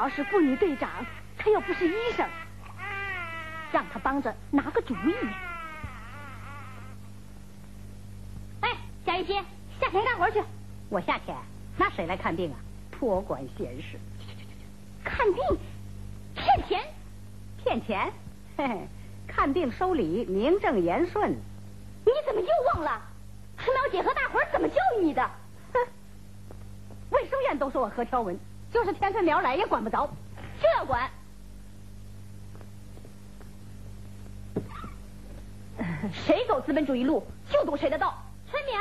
可春苗是妇女队长，他又不是医生，让他帮着拿个主意。哎，贾玉仙，下田干活去。我下田，那谁来看病啊？多管闲事。看病，骗钱，骗钱？嘿嘿，看病收礼，名正言顺。你怎么又忘了？春苗姐和大伙怎么教你的？哼，卫生院都说我何条文，就是田春苗来也管不着，就要管。谁走资本主义路，就堵谁的道。春苗，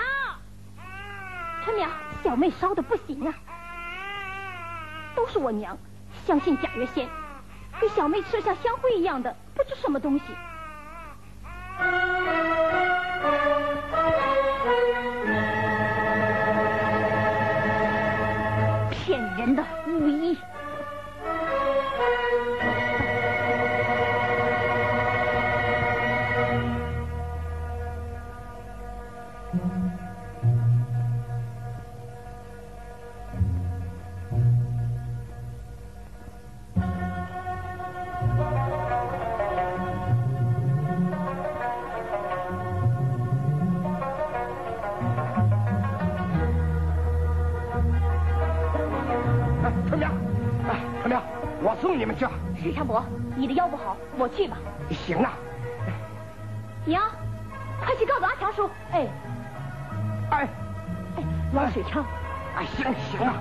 春苗，小妹烧的不行啊，都是我娘。相信贾月仙，给小妹吃了像香灰一样的不知什么东西。去吧。行啊。娘，快去告诉阿强叔。哎。哎。哎，王水枪。哎，行行啊。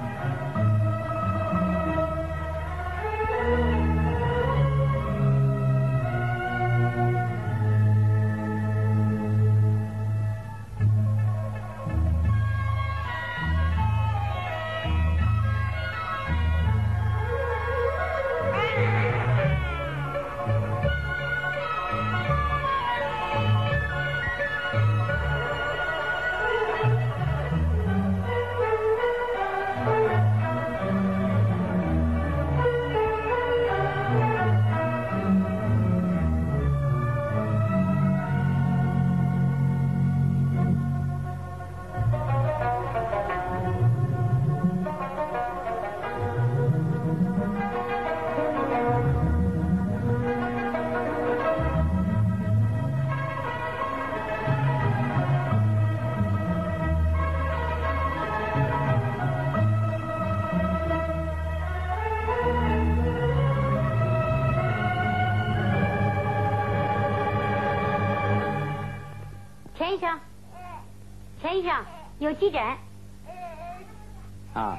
急诊。啊。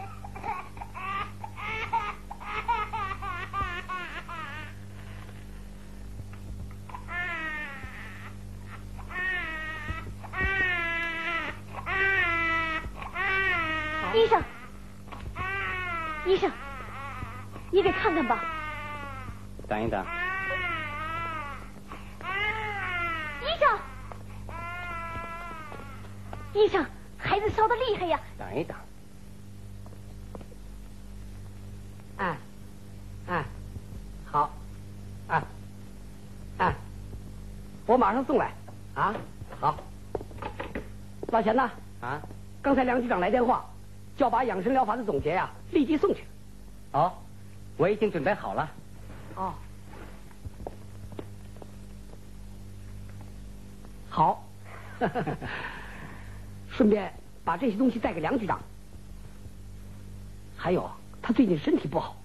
医生，医生，你给看看吧。等一等。医生，医生。孩子烧的厉害呀！等一等。哎，哎，好，哎，哎，我马上送来。啊，好。老钱呐？啊，刚才梁局长来电话，叫把养生疗法的总结呀立即送去。哦，我已经准备好了。哦，好。顺便把这些东西带给梁局长。还有，他最近身体不好。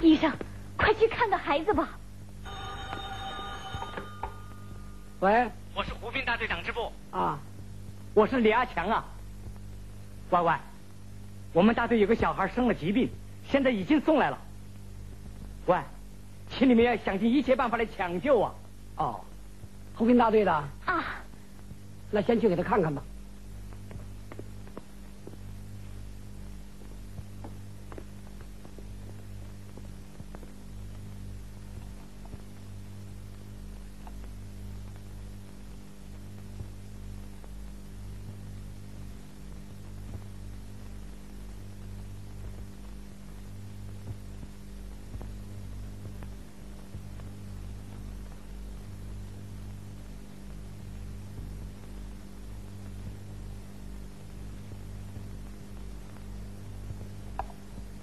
医生，快去看看孩子吧。喂，我是湖滨大队党支部，啊，我是李阿强啊。乖乖，我们大队有个小孩生了疾病，现在已经送来了。喂，请你们要想尽一切办法来抢救啊！哦，红军大队的，啊，那先去给他看看吧。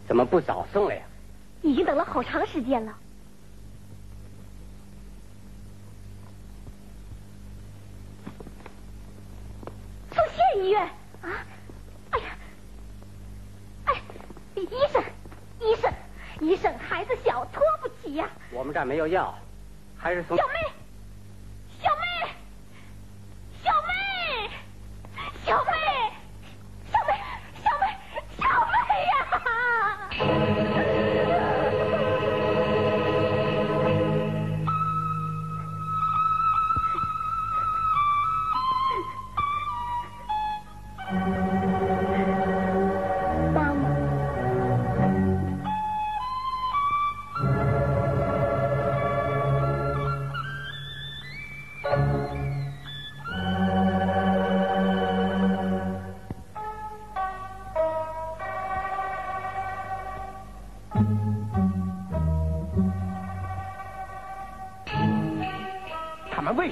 怎么不早送来呀？已经等了好长时间了。送县医院啊！哎呀，哎，医生，医生，医生，孩子小，拖不起呀、我们这儿没有药，还是从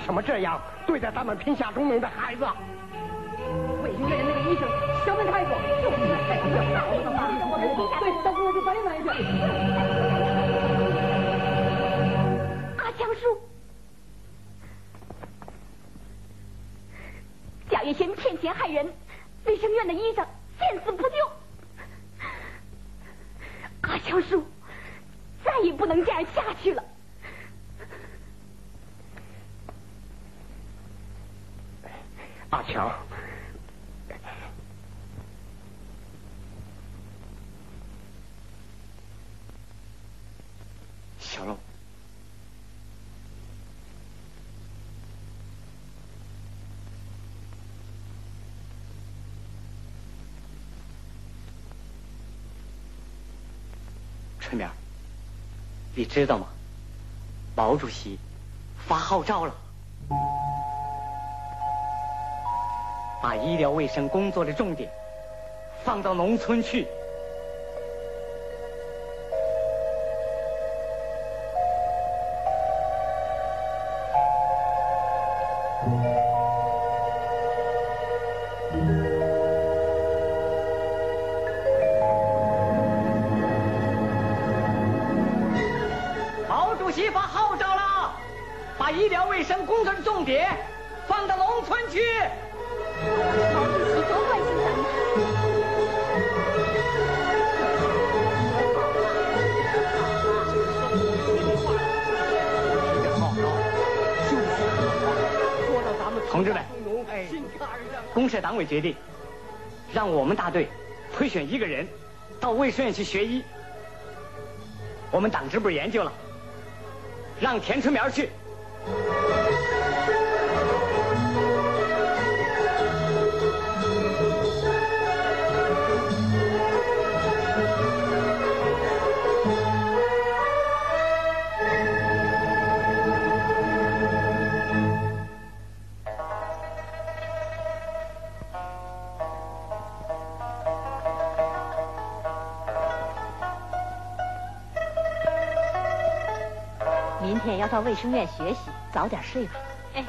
什么这样对待咱们贫下中农的孩子？知道吗？毛主席发号召了，把医疗卫生工作的重点放到农村去。愿意去学医。我们党支部研究了，让田春苗去。到卫生院学习，早点睡吧。哎，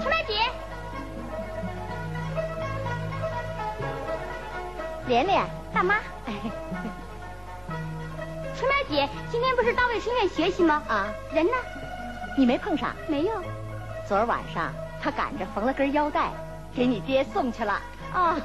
春梅姐，连莲，大妈，春梅姐今天不是到卫生院学习吗？啊，人呢？你没碰上？没有。昨儿晚上他赶着缝了根腰带，给你爹送去了。啊，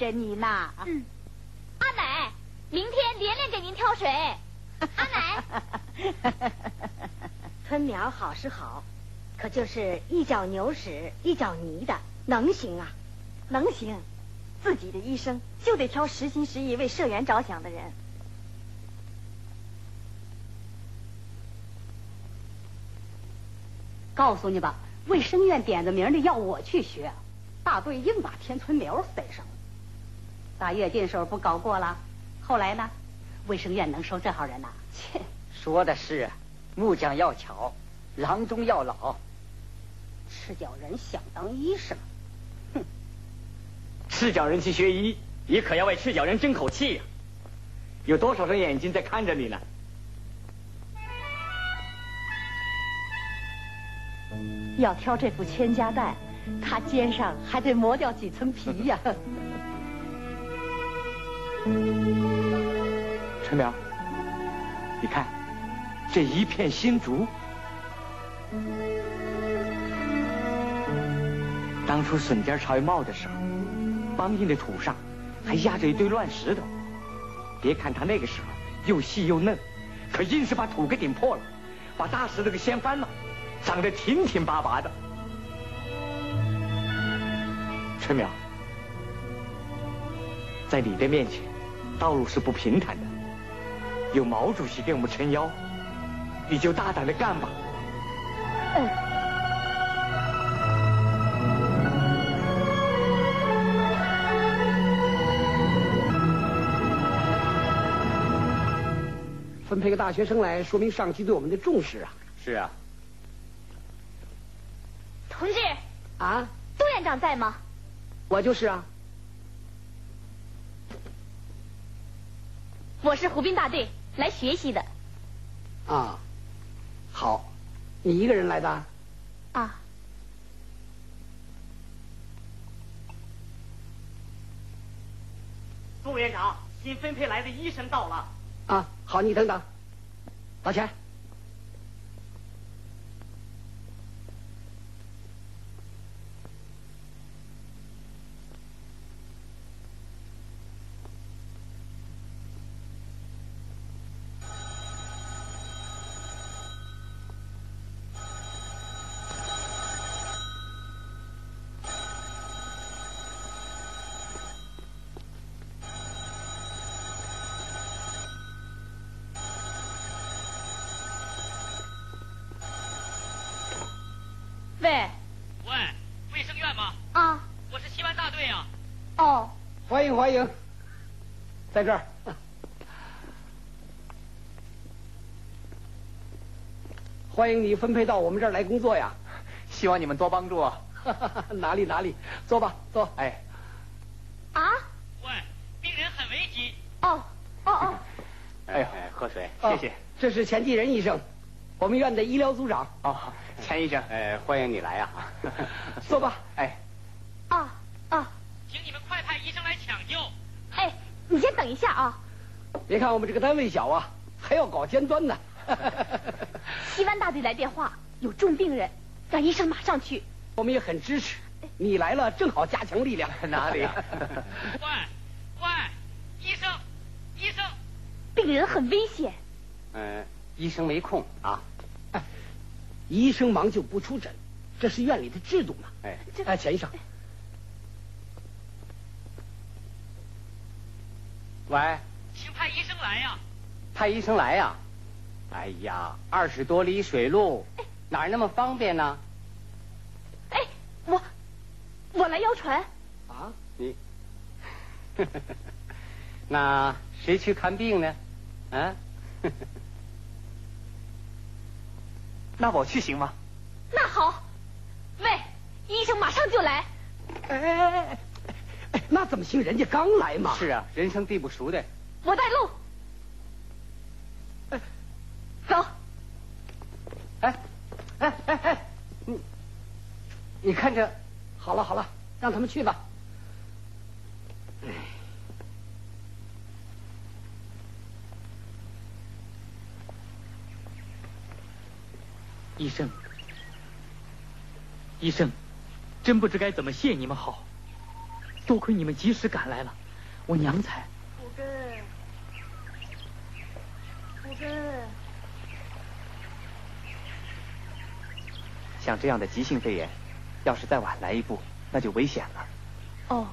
着你呢。嗯，阿奶，明天连连给您挑水。阿奶，春苗好是好，可就是一脚牛屎一脚泥的，能行啊？能行，自己的医生就得挑实心实意为社员着想的人。告诉你吧，卫生院点着名的要我去学，大队硬把田春苗塞。大跃进时候不搞过了，后来呢，卫生院能收这号人呐？切，说的是，木匠要巧，郎中要老。赤脚人想当医生，哼赤脚人去学医，你可要为赤脚人争口气呀、有多少双眼睛在看着你呢？要挑这副千家担，他肩上还得磨掉几层皮呀。陈苗，你看这一片新竹，当初笋尖朝一冒的时候，梆硬的土上还压着一堆乱石头。别看它那个时候又细又嫩，可硬是把土给顶破了，把大石头给掀翻了，长得挺挺拔拔的。春苗，在你的面前，道路是不平坦的。有毛主席给我们撑腰，你就大胆的干吧。分配个大学生来，说明上级对我们的重视啊！是啊，同志，啊，杜院长在吗？我就是啊。我是湖滨大队来学习的。啊，好，你一个人来的？啊，杜院长，新分配来的医生到了。啊，好，你等等。老钱，喂，喂，卫生院吗？啊，我是西湾大队啊。哦，欢迎欢迎，在这儿。欢迎你分配到我们这儿来工作呀！希望你们多帮助啊。哪里哪里，坐吧坐。哎，啊，喂，病人很危急。哦，哦哦，哎呦，喝水，谢谢这是钱继仁医生，我们院的医疗组长。哦，钱医生，哎，欢迎你来呀。坐吧。哎，啊啊，请你们快派医生来抢救。哎，你先等一下啊。别看我们这个单位小啊，还要搞尖端呢。西湾大队来电话，有重病人，让医生马上去。我们也很支持。你来了，正好加强力量。哪里？喂，喂，医生，医生，病人很危险。嗯，医生没空啊。医生忙就不出诊，这是院里的制度嘛。哎，哎，钱医生，喂，请派医生来呀、派医生来呀。哎呀，二十多里水路，哪儿那么方便呢？哎，我我来摇船。啊，你，那谁去看病呢？啊？那我去行吗？那好，喂，医生马上就来。哎哎哎，那怎么行？人家刚来嘛。是啊，人生地不熟的。我带路。走。哎，哎哎哎，你，你看着，好了好了，让他们去吧。医生，医生，真不知该怎么谢你们好。多亏你们及时赶来了，我娘才。五根，五根。像这样的急性肺炎，要是再晚来一步，那就危险了。哦。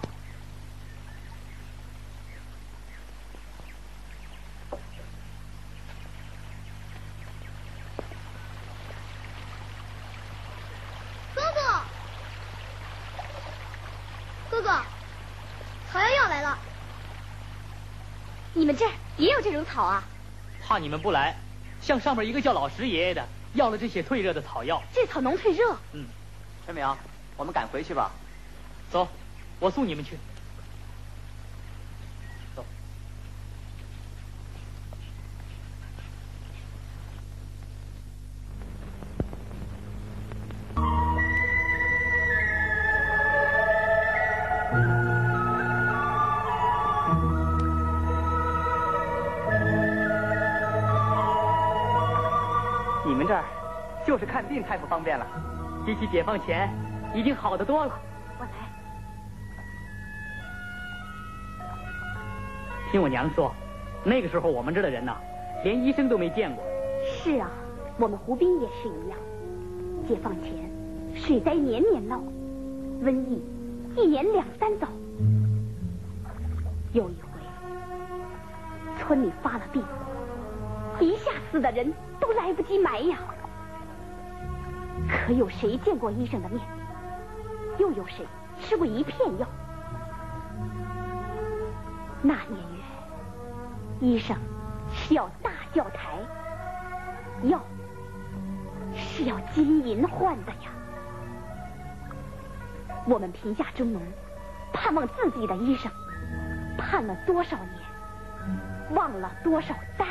你们这儿也有这种草啊？怕你们不来，向上面一个叫老石爷爷的要了这些退热的草药。这草能退热？嗯。陈明，我们赶回去吧。走，我送你们去。病太不方便了，比起解放前，已经好得多了。我来。听我娘说，那个时候我们这儿的人呐，连医生都没见过。是啊，我们湖滨也是一样。解放前，水灾年年闹，瘟疫一年两三遭。有一回，村里发了病，一下死的人都来不及埋呀。可有谁见过医生的面？又有谁吃过一片药？那年月，医生是要大轿台，药是要金银换的呀。我们贫下中农，盼望自己的医生，盼了多少年，忘了多少代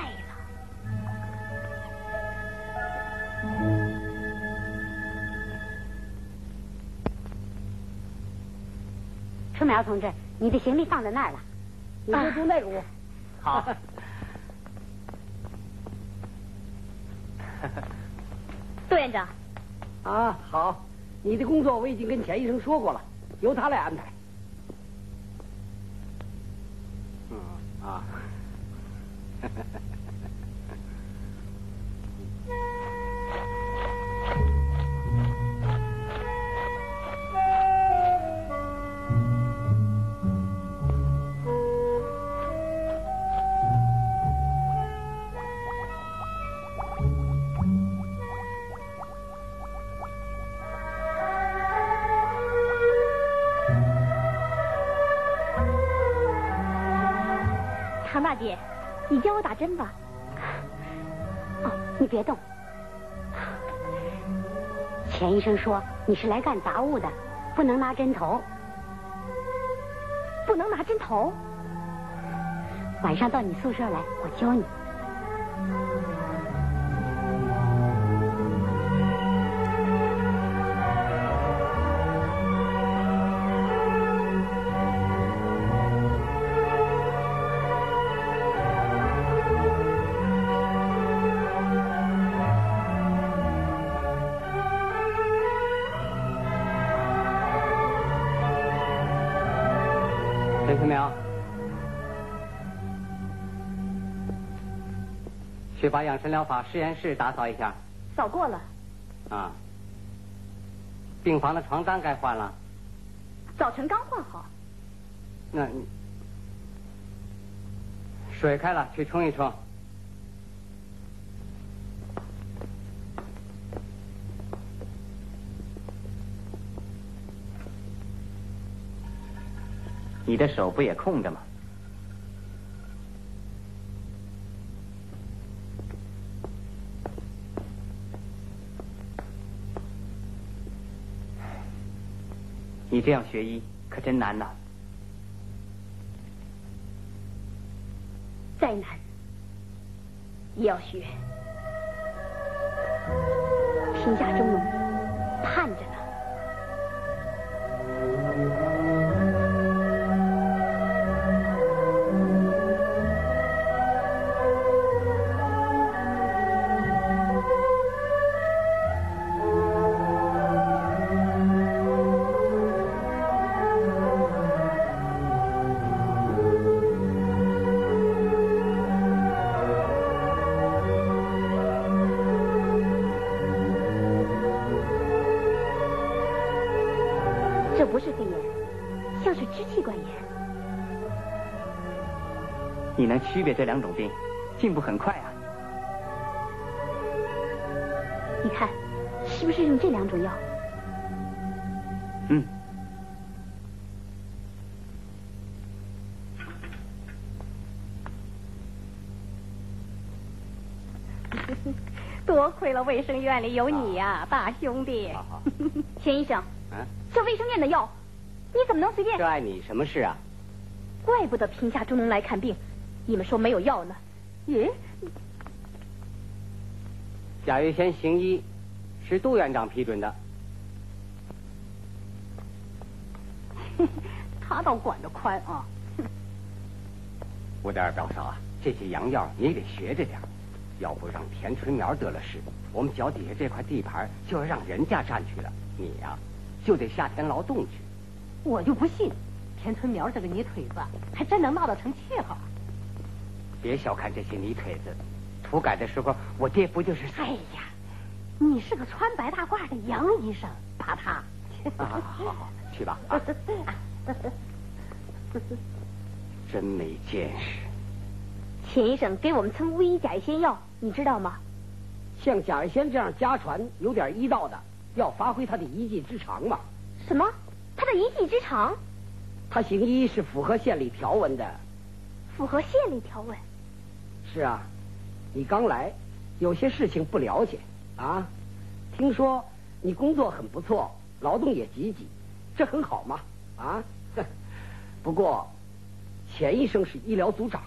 苗同志，你的行李放在那儿了，你就住那个屋。好。杜院长。啊，好，你的工作我已经跟钱医生说过了，由他来安排。姐，你教我打针吧。哦，你别动。钱医生说你是来干杂物的，不能拿针头。不能拿针头？晚上到你宿舍来，我教你。去把养生疗法实验室打扫一下。扫过了。啊。病房的床单该换了。早晨刚换好。那，水开了，去冲一冲。你的手不也空着吗？你这样学医可真难呐。再难也要学。天下中农区别这两种病，进步很快啊。你看，是不是用这两种药？嗯，多亏了卫生院里有你呀、大兄弟。好好，钱医生，啊，这卫生院的药，你怎么能随便？这碍你什么事啊？怪不得贫下中农来看病，你们说没有药呢。咦，贾月仙行医是杜院长批准的，他倒管得宽啊。吴大二表嫂啊，这些洋药你得学着点要不让田春苗得了势，我们脚底下这块地盘就要让人家占去了。你呀、就得下田劳动去。我就不信，田春苗这个泥腿子还真能闹得成气候。别小看这些泥腿子，土改的时候，我爹不就是？哎呀，你是个穿白大褂的洋医生，怕他？啊，好好去吧啊！真没见识。钱医生给我们村巫医甲乙仙药，你知道吗？像贾月仙这样家传有点医道的，要发挥他的一技之长嘛。什么？他的一技之长他行医是符合县里条文的。符合县里条文。是啊，你刚来，有些事情不了解啊。听说你工作很不错，劳动也积极，这很好嘛啊。不过，钱医生是医疗组长，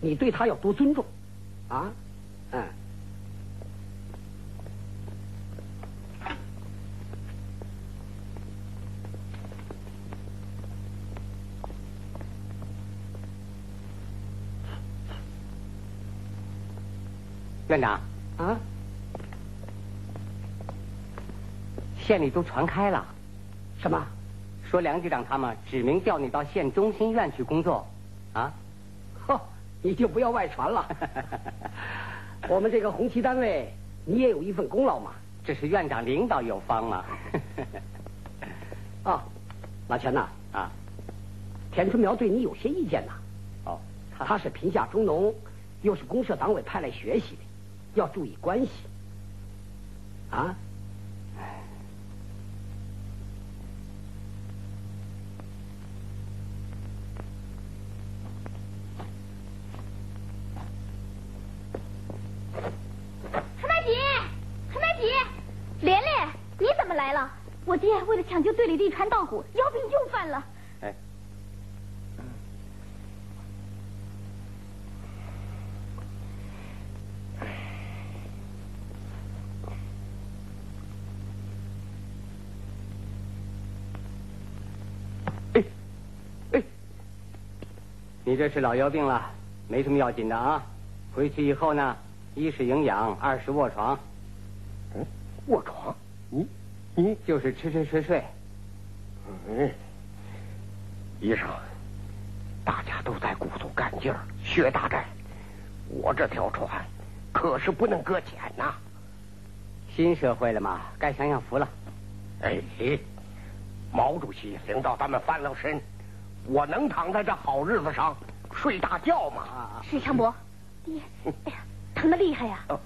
你对他要多尊重啊。嗯。院长，啊，县里都传开了，什么？说梁局长他们指名调你到县中心院去工作，啊？呵，你就不要外传了。我们这个红旗单位，你也有一份功劳嘛。这是院长领导有方嘛。啊，老钱呐，啊，田春苗对你有些意见呐。哦，他是贫下中农，又是公社党委派来学习的，要注意关系。啊，陈大姐，陈大姐，莲莲，你怎么来了？我爹为了抢救队里的一船稻谷，腰病又犯了。你这是老腰病了，没什么要紧的啊。回去以后呢，一是营养，二是卧床，嗯，卧床，你你就是吃吃睡睡。嗯，医生，大家都在鼓足干劲儿学大寨，我这条船可是不能搁浅呐。新社会了嘛，该享享福了。哎，毛主席领导咱们翻了身，我能躺在这好日子上睡大觉吗？水长伯，爹，哎呀，疼的厉害呀！哦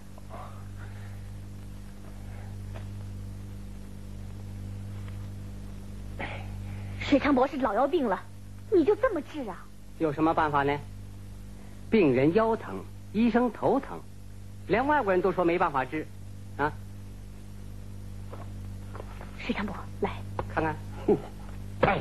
水长伯是老腰病了，你就这么治啊？有什么办法呢？病人腰疼，医生头疼，连外国人都说没办法治，啊，水长伯，来，看看，哼哎，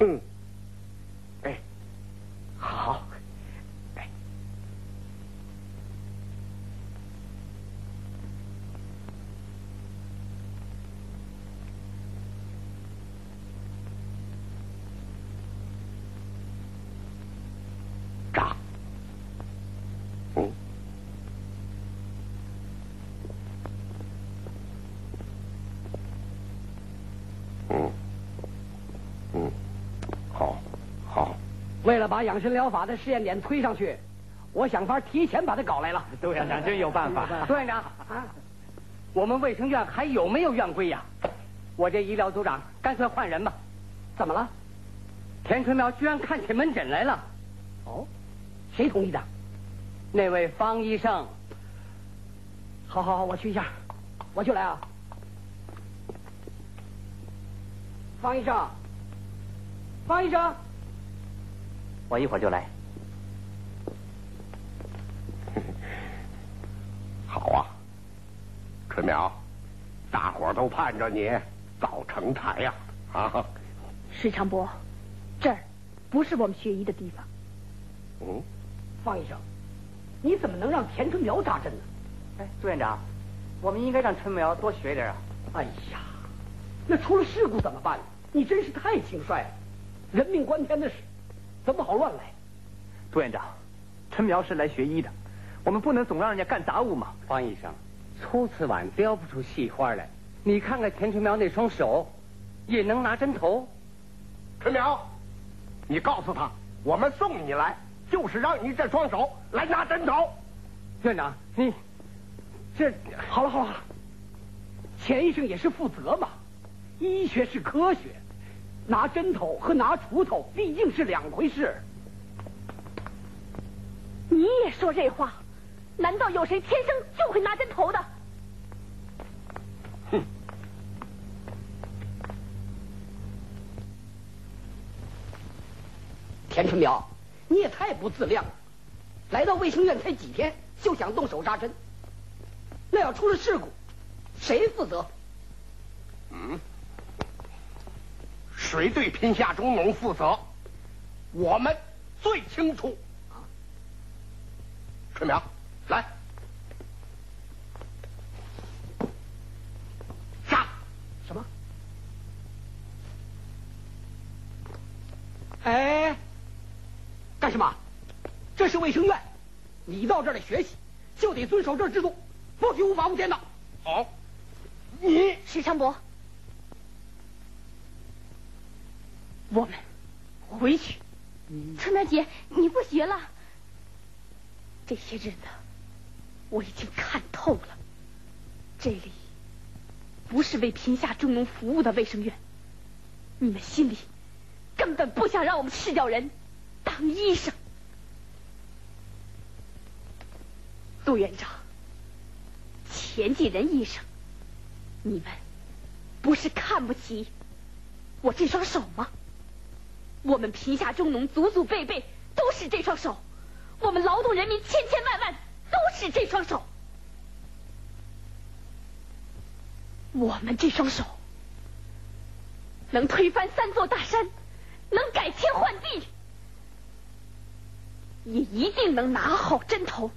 Mm. 为了把养生疗法的试验点推上去，我想法提前把它搞来了。杜院长真有办法。杜院长，啊，我们卫生院还有没有院规呀？我这医疗组长干脆换人吧。怎么了？田春苗居然看起门诊来了，哦，谁同意的？那位方医生，好好好，我去一下，我就来啊。方医生，方医生，我一会儿就来。好啊，春苗，大伙儿都盼着你早成才呀！啊，石长波，这儿不是我们学医的地方。嗯，方医生，你怎么能让田春苗扎针呢？哎，朱院长，我们应该让春苗多学点啊。哎呀，那出了事故怎么办呢？你真是太轻率了，人命关天的事，怎么好乱来？杜院长，陈苗是来学医的，我们不能总让人家干杂物嘛。方医生，粗瓷碗雕不出细花来。你看看田春苗那双手，也能拿针头。春苗，你告诉他，我们送你来就是让你这双手来拿针头。院长，你这好了好了好了，钱医生也是负责嘛，医学是科学，拿针头和拿锄头毕竟是两回事。你也说这话？难道有谁天生就会拿针头的？哼，田春苗，你也太不自量了！来到卫生院才几天，就想动手扎针，那要出了事故，谁负责？嗯，谁对贫下中农负责？我们最清楚。啊，春苗，来，杀！什么？哎，干什么？这是卫生院，你到这儿来学习，就得遵守这儿制度，不许无法无天的。好，你石昌伯，我们回去。春苗姐，你不学了？这些日子我已经看透了，这里不是为贫下中农服务的卫生院，你们心里根本不想让我们赤脚人当医生。杜院长，钱继仁医生，你们不是看不起我这双手吗？我们贫下中农祖祖辈辈都是这双手，我们劳动人民千千万万都是这双手，我们这双手能推翻三座大山，能改天换地，也一定能拿好针头。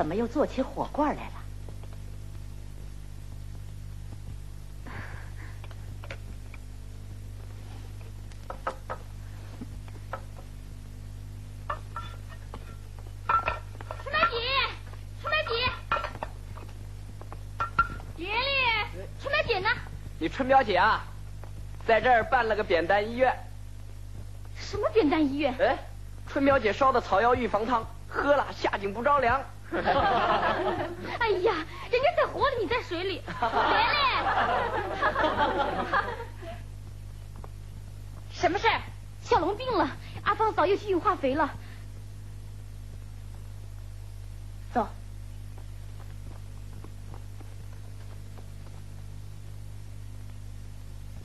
怎么又做起火罐来了？春梅姐，春梅姐，爷爷，春梅姐呢？你春苗姐啊，在这儿办了个扁担医院。什么扁担医院？哎，春苗姐烧的草药预防汤，喝了下井不着凉。哎呀，人家在火里，你在水里，连连。什么事儿？小龙病了，阿芳嫂又去运化肥了。走。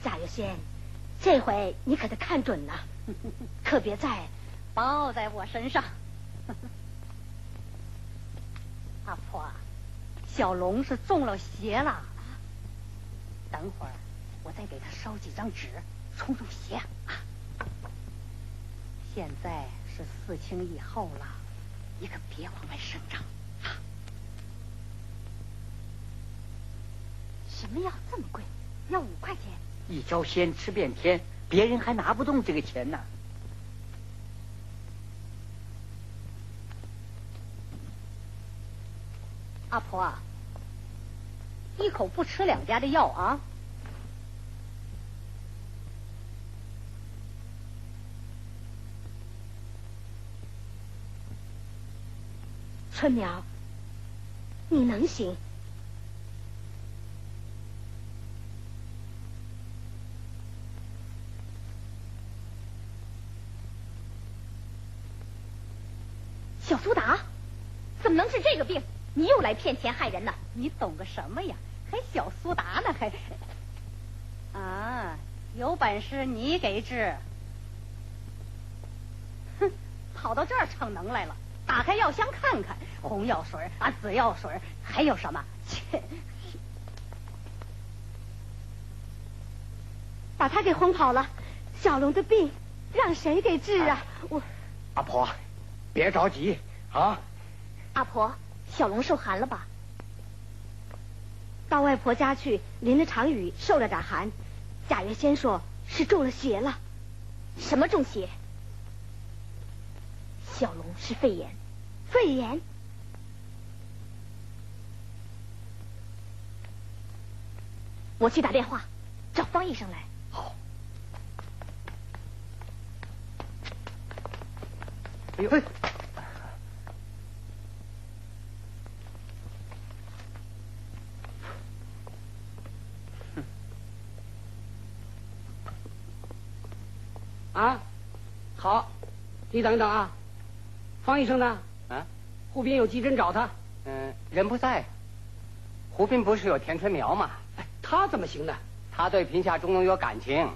贾月仙，这回你可得看准了，可别再包在我身上。阿婆，小龙是中了邪了。等会儿我再给他烧几张纸，冲冲邪。啊！现在是四清以后了，你可别往外声张。啊！什么药这么贵？要五块钱？一招鲜吃遍天，别人还拿不动这个钱呢。阿婆，一口不吃两家的药啊！春苗，你能行？小苏打，怎么能治这个病？你又来骗钱害人呢？你懂个什么呀？还小苏打呢？还啊，有本事你给治！哼，跑到这儿逞能来了。打开药箱看看，红药水啊，紫药水，还有什么？切！把他给轰跑了。小龙的病让谁给治啊？我阿婆，别着急啊。阿婆。小龙受寒了吧？到外婆家去，淋了场雨，受了点寒。贾月仙说是中了邪了。什么中邪？小龙是肺炎。肺炎？我去打电话找方医生来。好。哎呦！啊，好，你等一等啊，方医生呢？啊，胡斌有急诊找他。嗯，人不在。胡斌不是有田春苗吗？哎，他怎么行呢？他对贫下中农有感情，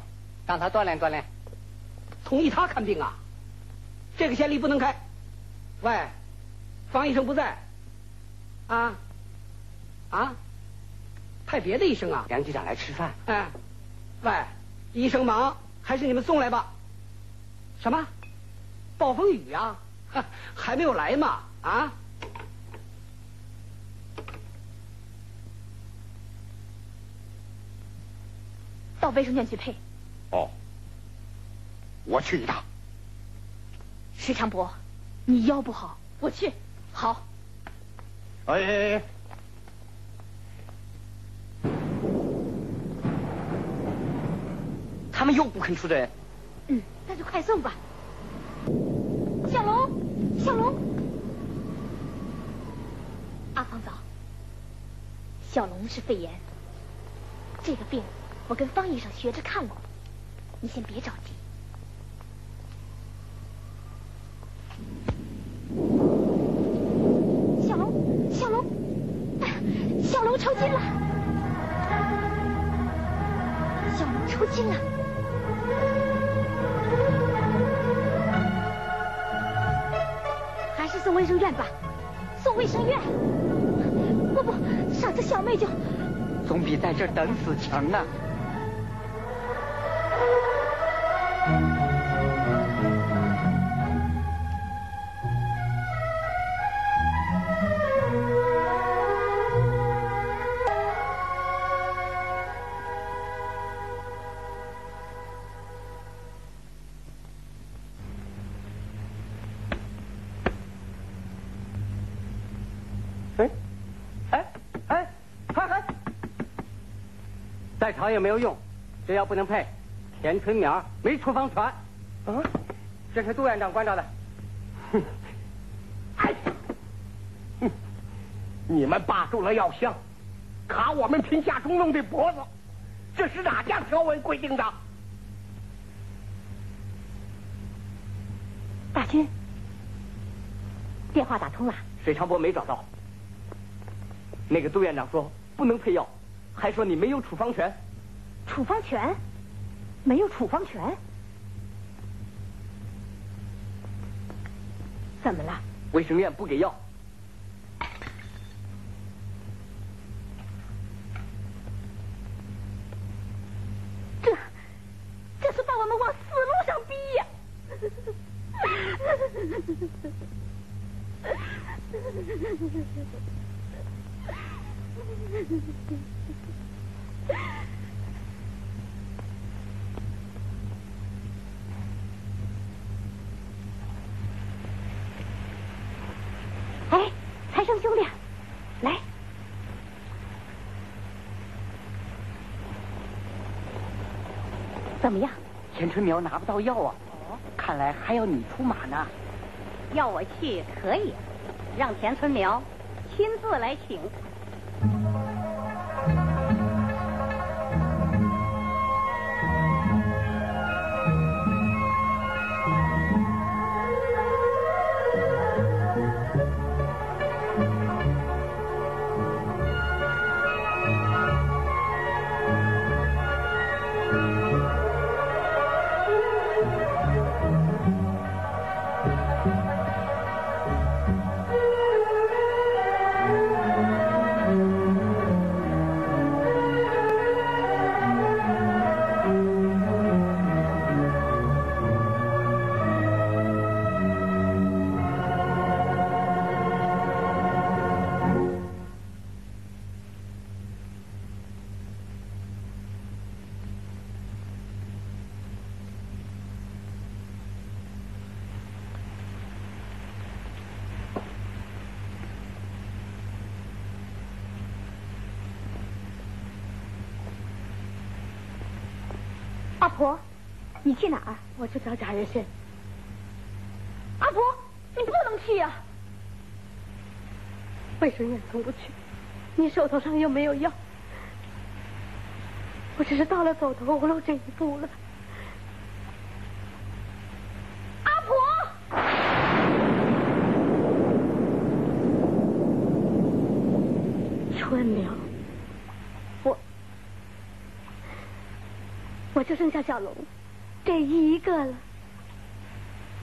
让他锻炼锻炼。同意他看病啊？这个先例不能开。喂，方医生不在。啊啊，派别的医生啊？梁局长来吃饭。哎，喂，医生忙，还是你们送来吧。什么？暴风雨呀？还没有来嘛？啊？到卫生间去配。哦，我去一趟。石长伯，你腰不好，我去。好。哎哎哎！他们又不肯出诊。那就快送吧。小龙，小龙，阿芳早。小龙是肺炎，这个病我跟方医生学着看过，你先别着急。小龙，小龙，小龙抽筋了，小龙抽筋了。卫生院吧，送卫生院。不不，傻子小妹就总比在这儿等死强啊。也没有用，这药不能配，田春苗没处方权。啊，这是杜院长关照的。哼，哎，哼，你们霸住了药箱，卡我们贫下中农的脖子，这是哪家条文规定的？大军，电话打通了。水长波没找到。那个杜院长说不能配药，还说你没有处方权。处方权？没有处方权？怎么了？卫生院不给药。田春苗拿不到药啊！看来还要你出马呢。要我去可以，让田春苗亲自来请。阿婆，你去哪儿？我去找贾月仙。阿婆，你不能去呀、卫生院从不去，你手头上又没有药，我只是到了走投无路这一步了。就剩下小龙，这一个了。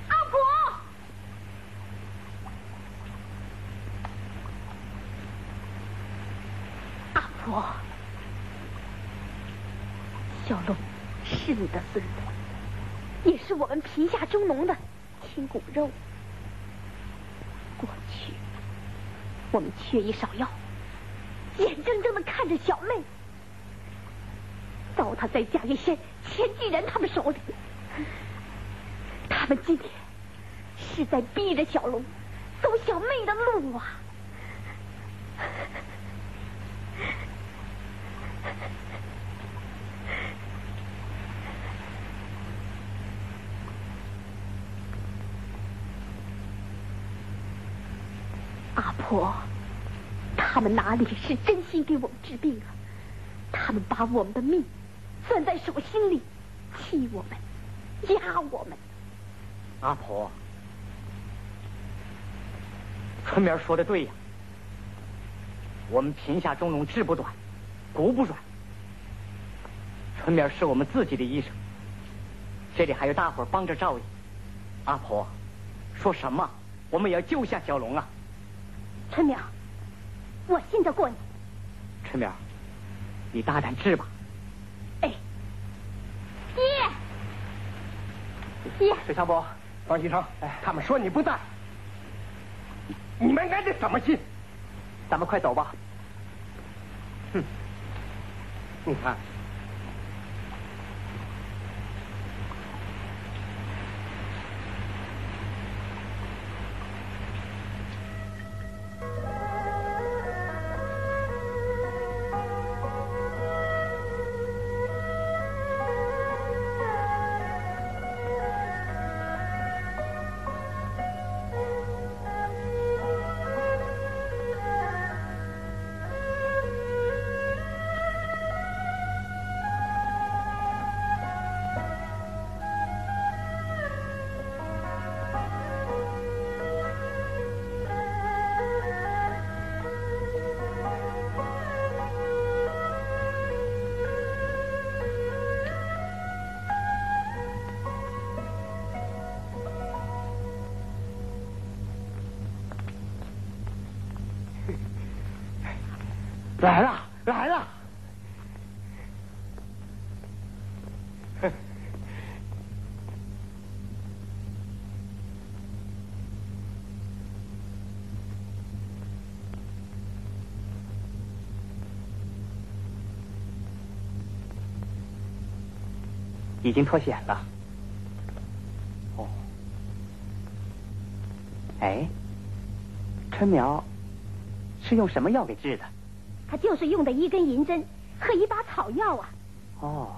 阿婆，阿婆，小龙是你的孙子，也是我们皮下中农的亲骨肉。过去我们缺医少药，眼睁睁的看着小妹。糟蹋在家里先。钱继仁他们手里，他们今天是在逼着小龙走小妹的路啊！阿婆，他们哪里是真心给我们治病啊？他们把我们的命攥在手心里，气我们，压我们。阿婆，春苗说的对呀，我们贫下中农志不短，骨不软。春苗是我们自己的医生，这里还有大伙儿帮着照应。阿婆，说什么我们也要救下小龙啊！春苗，我信得过你。春苗，你大胆治吧。哎，爹，爹，水小波，方西成，哎，他们说你不在，你们挨的什么信？咱们快走吧。哼，你看。已经脱险了。哦，哎，春苗是用什么药给治的？他就是用的一根银针和一把草药啊！哦，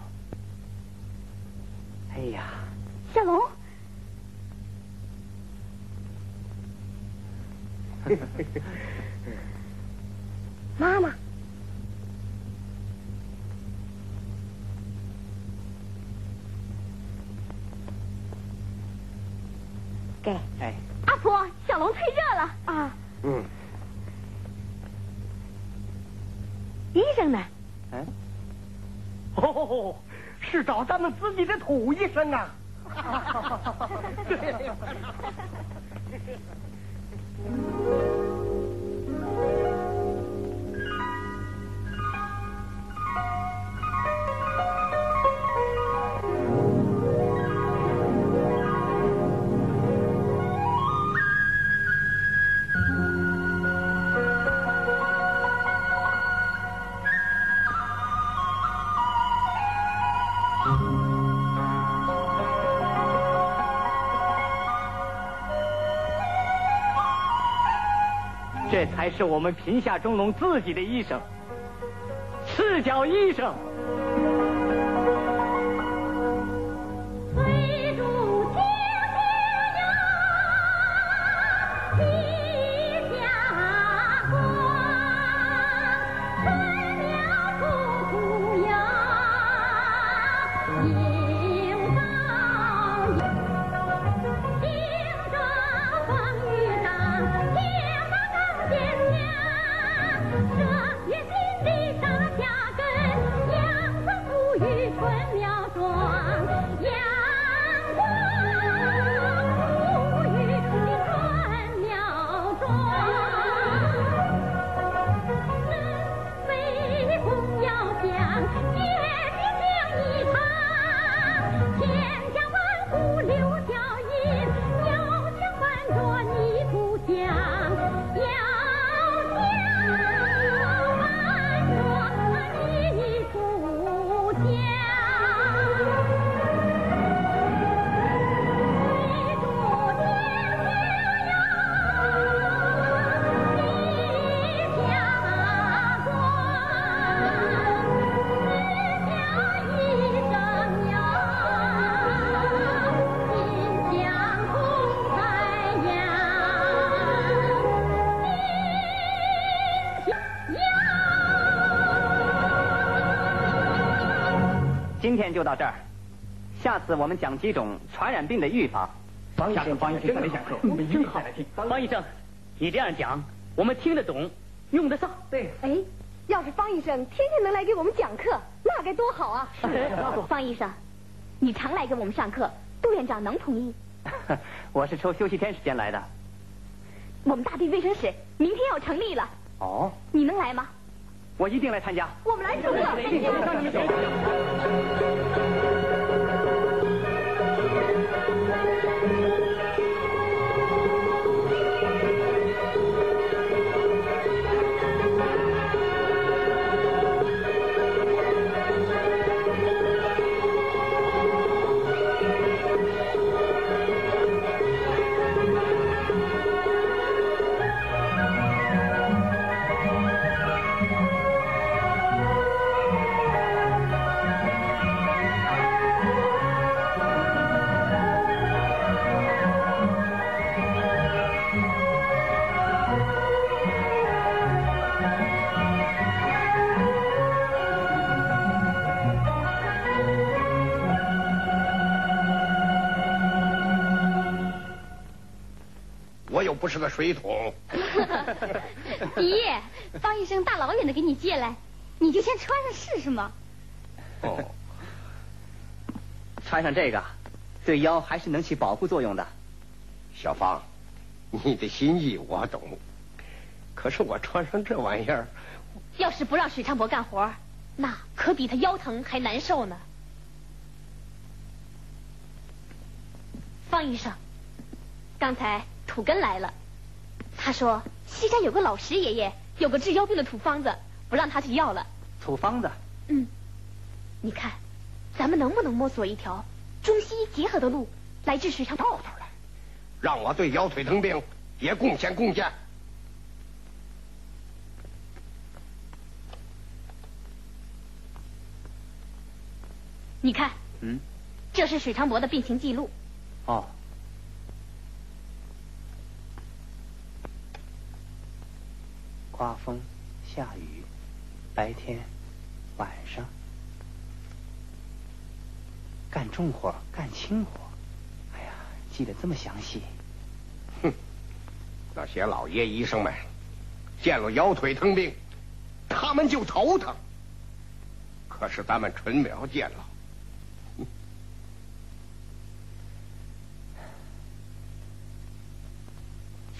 哎呀，小龙，妈妈，给，哎，阿婆，小龙退热了啊！嗯。医生呢？嗯，哦，是找咱们自己的土医生啊！对。是我们贫下中农自己的医生，赤脚医生。天就到这儿，下次我们讲几种传染病的预防。方医生，方医生再来讲课，我们真好来听。方医生，你这样讲，我们听得懂，用得上。对，哎，要是方医生天天能来给我们讲课，那该多好啊！方医生，你常来给我们上课，杜院长能同意？我是抽休息天时间来的。我们大队卫生室明天要成立了，哦，你能来吗？我一定来参加。我们来助我又不是个水桶。爷，方医生大老远的给你借来，你就先穿上试试嘛。哦，穿上这个，对腰还是能起保护作用的。小芳，你的心意我懂，可是我穿上这玩意儿，要是不让水昌伯干活，那可比他腰疼还难受呢。方医生，刚才土根来了，他说西山有个老石爷爷有个治腰病的土方子，不让他去要了。土方子，嗯，你看，咱们能不能摸索一条中西医结合的路来治水长伯？让我对腰腿疼病也贡献贡献。你看，嗯，这是水长伯的病情记录。哦，刮风、下雨、白天、晚上，干重活、干轻活，哎呀，记得这么详细。哼，那些老爷医生们见了腰腿疼病，他们就头疼。可是咱们春苗见了，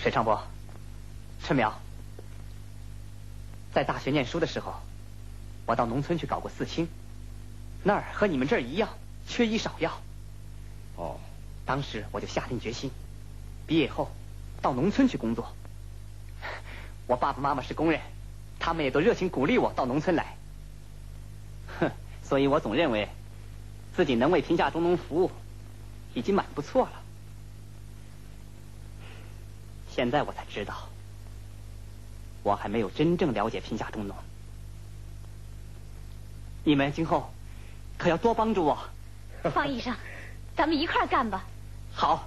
沈长波，春苗，在大学念书的时候，我到农村去搞过四清，那儿和你们这儿一样，缺医少药。哦，当时我就下定决心，毕业后到农村去工作。我爸爸妈妈是工人，他们也都热情鼓励我到农村来。哼，所以我总认为自己能为贫下中农服务，已经蛮不错了。现在我才知道，我还没有真正了解贫下中农。你们今后可要多帮助我。方医生，咱们一块儿干吧。好，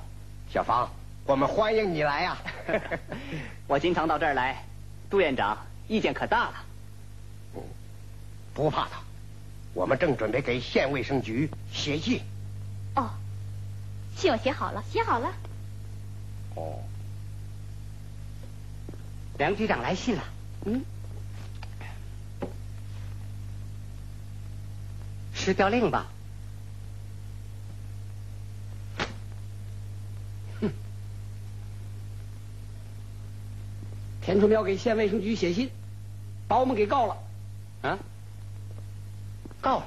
小方，我们欢迎你来呀、我经常到这儿来，杜院长意见可大了。不怕他，我们正准备给县卫生局写信。哦，信我写好了，写好了。哦，梁局长来信了。嗯，是调令吧？哼田春苗给县卫生局写信，把我们给告了。啊？告了？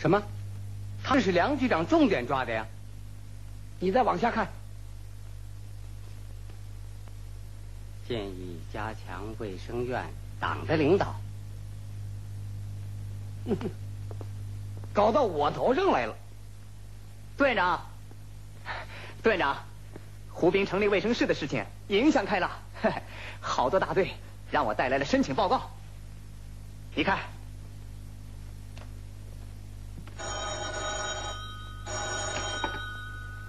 什么？他是梁局长重点抓的呀？你再往下看，建议加强卫生院党的领导。搞到我头上来了。队长，队长，湖滨成立卫生室的事情影响开了，好多大队让我带来了申请报告。你看，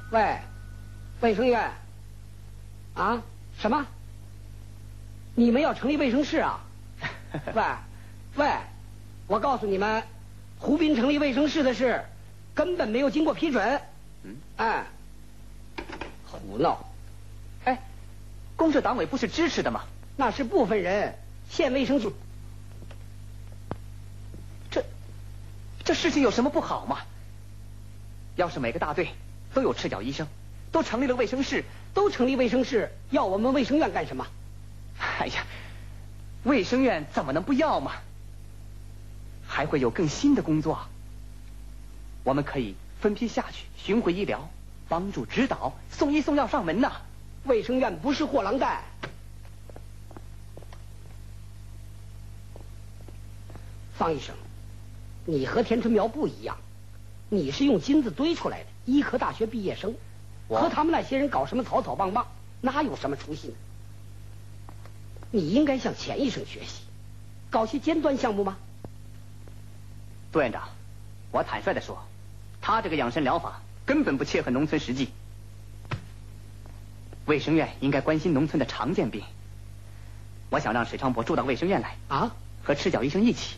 喂，卫生院啊？什么？你们要成立卫生室啊？喂，喂，我告诉你们，湖滨成立卫生室的事根本没有经过批准。嗯，哎，胡闹！哎，公社党委不是支持的吗？那是部分人，县卫生局。这这事情有什么不好吗？要是每个大队都有赤脚医生，都成立了卫生室，都成立卫生室，要我们卫生院干什么？哎呀，卫生院怎么能不要嘛？还会有更新的工作，我们可以分批下去巡回医疗，帮助指导，送医送药上门呐。卫生院不是货郎担。方医生，你和田春苗不一样，你是用金子堆出来的医科大学毕业生，和他们那些人搞什么草草棒棒，哪有什么出息呢？你应该向钱医生学习，搞些尖端项目吗？杜院长，我坦率的说，他这个养生疗法根本不切合农村实际。卫生院应该关心农村的常见病。我想让史昌伯住到卫生院来啊，和赤脚医生一起，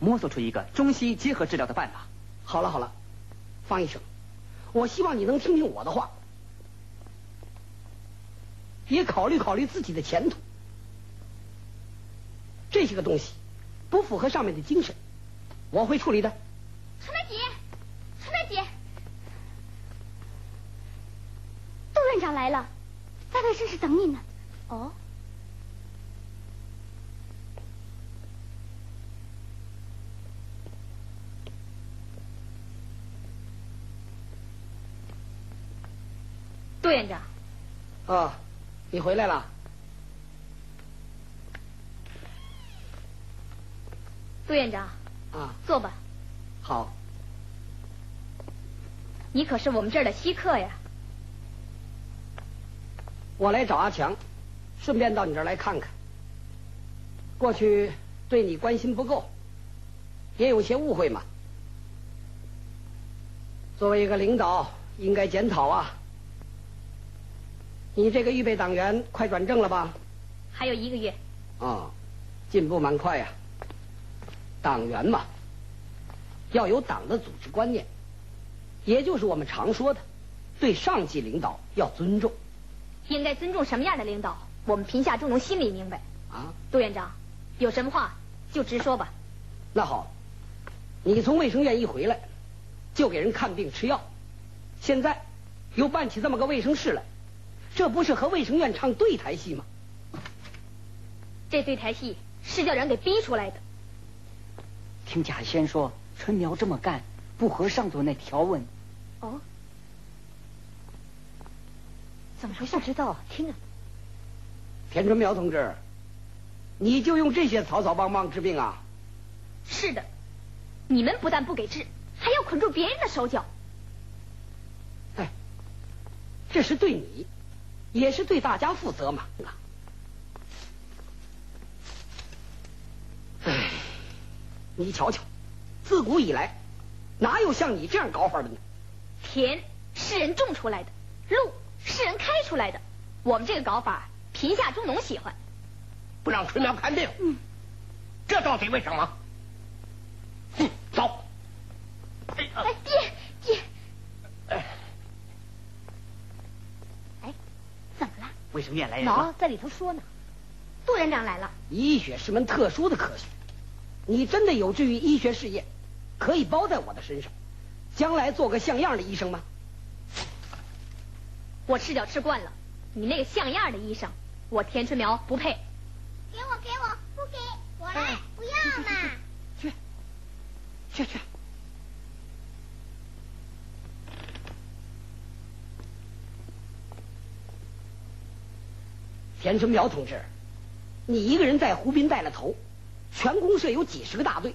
摸索出一个中西医结合治疗的办法。好了好了，方医生，我希望你能听听我的话，也考虑考虑自己的前途。这些个东西不符合上面的精神。我会处理的。春梅姐，春梅姐，杜院长来了，在卫生室等你呢。哦。杜院长。啊，你回来了。杜院长。啊，坐吧。好。你可是我们这儿的稀客呀。我来找阿强，顺便到你这儿来看看。过去对你关心不够，也有些误会嘛。作为一个领导，应该检讨啊。你这个预备党员快转正了吧？还有一个月。啊，进步蛮快呀。党员嘛，要有党的组织观念，也就是我们常说的，对上级领导要尊重。应该尊重什么样的领导？我们贫下中农心里明白。啊，杜院长，有什么话就直说吧。那好，你从卫生院一回来，就给人看病吃药，现在又办起这么个卫生室来，这不是和卫生院唱对台戏吗？这对台戏是叫人给逼出来的。听贾先说，春苗这么干不合上头那条文。哦，怎么回事？不知道啊，听啊。田春苗同志，你就用这些草草棒棒治病啊？是的，你们不但不给治，还要捆住别人的手脚。哎，这是对你，也是对大家负责嘛。哎。你瞧瞧，自古以来，哪有像你这样搞法的呢？田是人种出来的，路是人开出来的。我们这个搞法，贫下中农喜欢。不让春苗看病，嗯，这到底为什么？哼，走。哎，爹爹。哎，哎，怎么了？为什么越来人了，在里头说呢。杜院长来了。医学是门特殊的科学。你真的有志于医学事业，可以包在我的身上，将来做个像样的医生吗？我赤脚吃惯了，你那个像样的医生，我田春苗不配。给我，给我，不给我来，不要嘛！去，去去。田春苗同志，你一个人在湖滨带了头。全公社有几十个大队，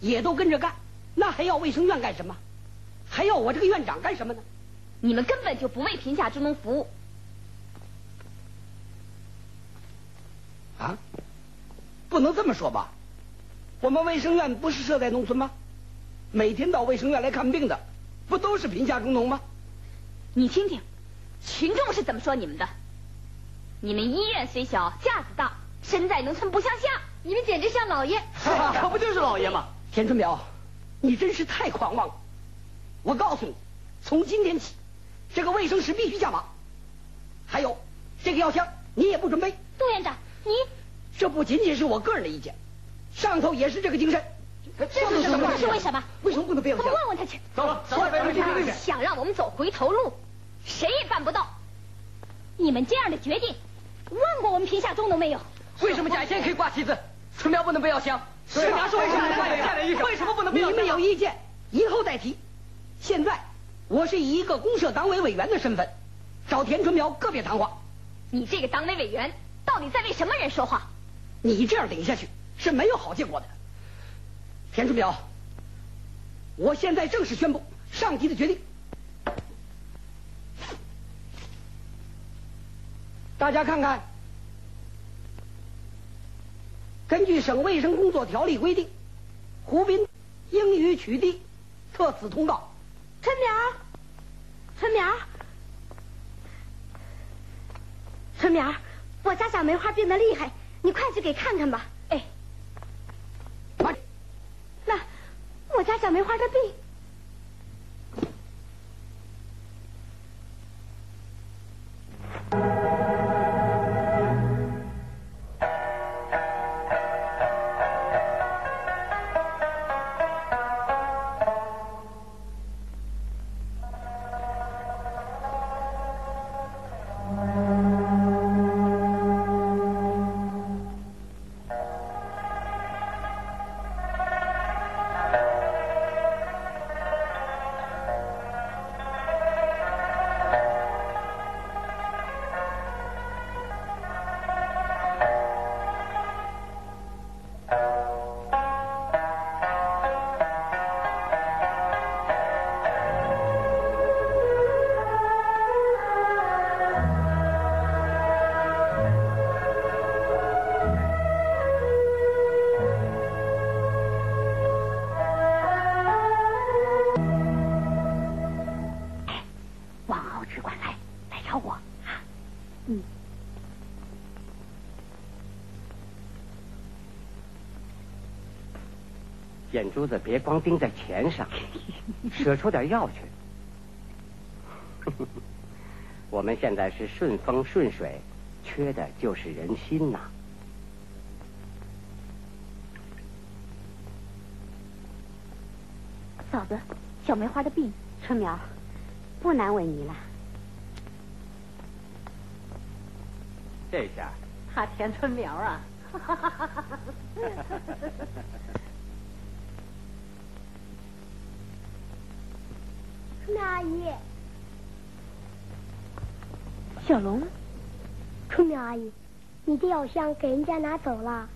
也都跟着干，那还要卫生院干什么？还要我这个院长干什么呢？你们根本就不为贫下中农服务。啊，不能这么说吧？我们卫生院不是设在农村吗？每天到卫生院来看病的，不都是贫下中农吗？你听听，群众是怎么说你们的？你们医院虽小，架子大，身在农村不像下。你们简直像老爷，可不就是老爷吗？田春苗，你真是太狂妄了！我告诉你，从今天起，这个卫生室必须下马。还有，这个药箱你也不准备。杜院长，你这不仅仅是我个人的意见，上头也是这个精神。这是什么？是为什么？为什么不能备药箱？我问问他去。走了，走了，想让我们走回头路，谁也办不到。你们这样的决定，问过我们贫下中农没有？为什么贾先可以挂旗子，春苗不能备药箱？春苗是为什么不能为什么不能备药箱？你们有意见，以后再提。现在，我是以一个公社党委委员的身份，找田春苗个别谈话。你这个党委委员，到底在为什么人说话？你这样顶下去是没有好结果的。田春苗，我现在正式宣布上级的决定。大家看看，根据省卫生工作条例规定，胡斌应予取缔，特此通告。春苗，春苗，春苗，我家小梅花病得厉害，你快去给看看吧。哎，那我家小梅花的病。珠子别光盯在钱上，舍出点药去。我们现在是顺风顺水，缺的就是人心呐。嫂子，小梅花的病，春苗，不难为你了。这下，他田春苗啊。春苗阿姨，小龙，春苗阿姨，你的药箱给人家拿走了。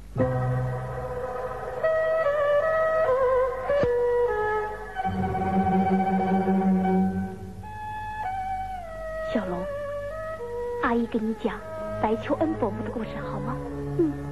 小龙，阿姨给你讲白求恩伯母的故事好吗？嗯。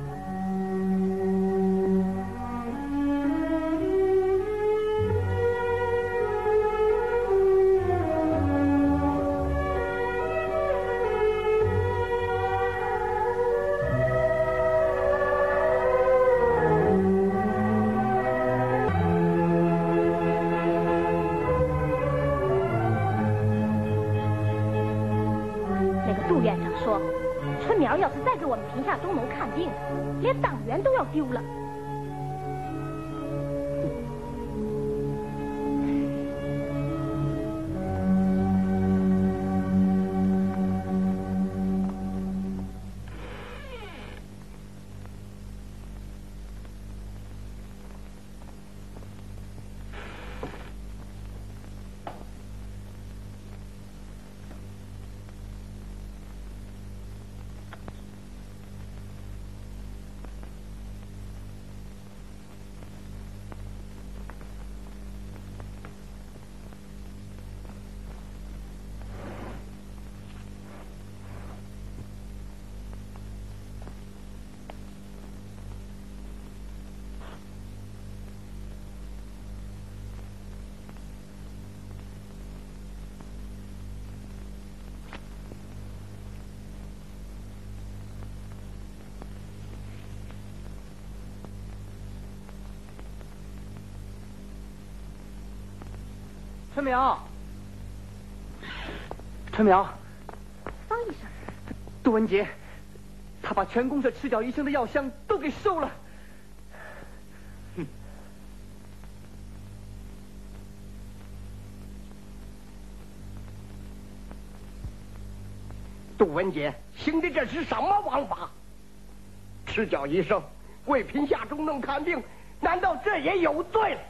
春苗，春苗，方医生，杜文杰，他把全公社赤脚医生的药箱都给收了。杜文杰，行的这是什么王法？赤脚医生为贫下中农看病，难道这也有罪了？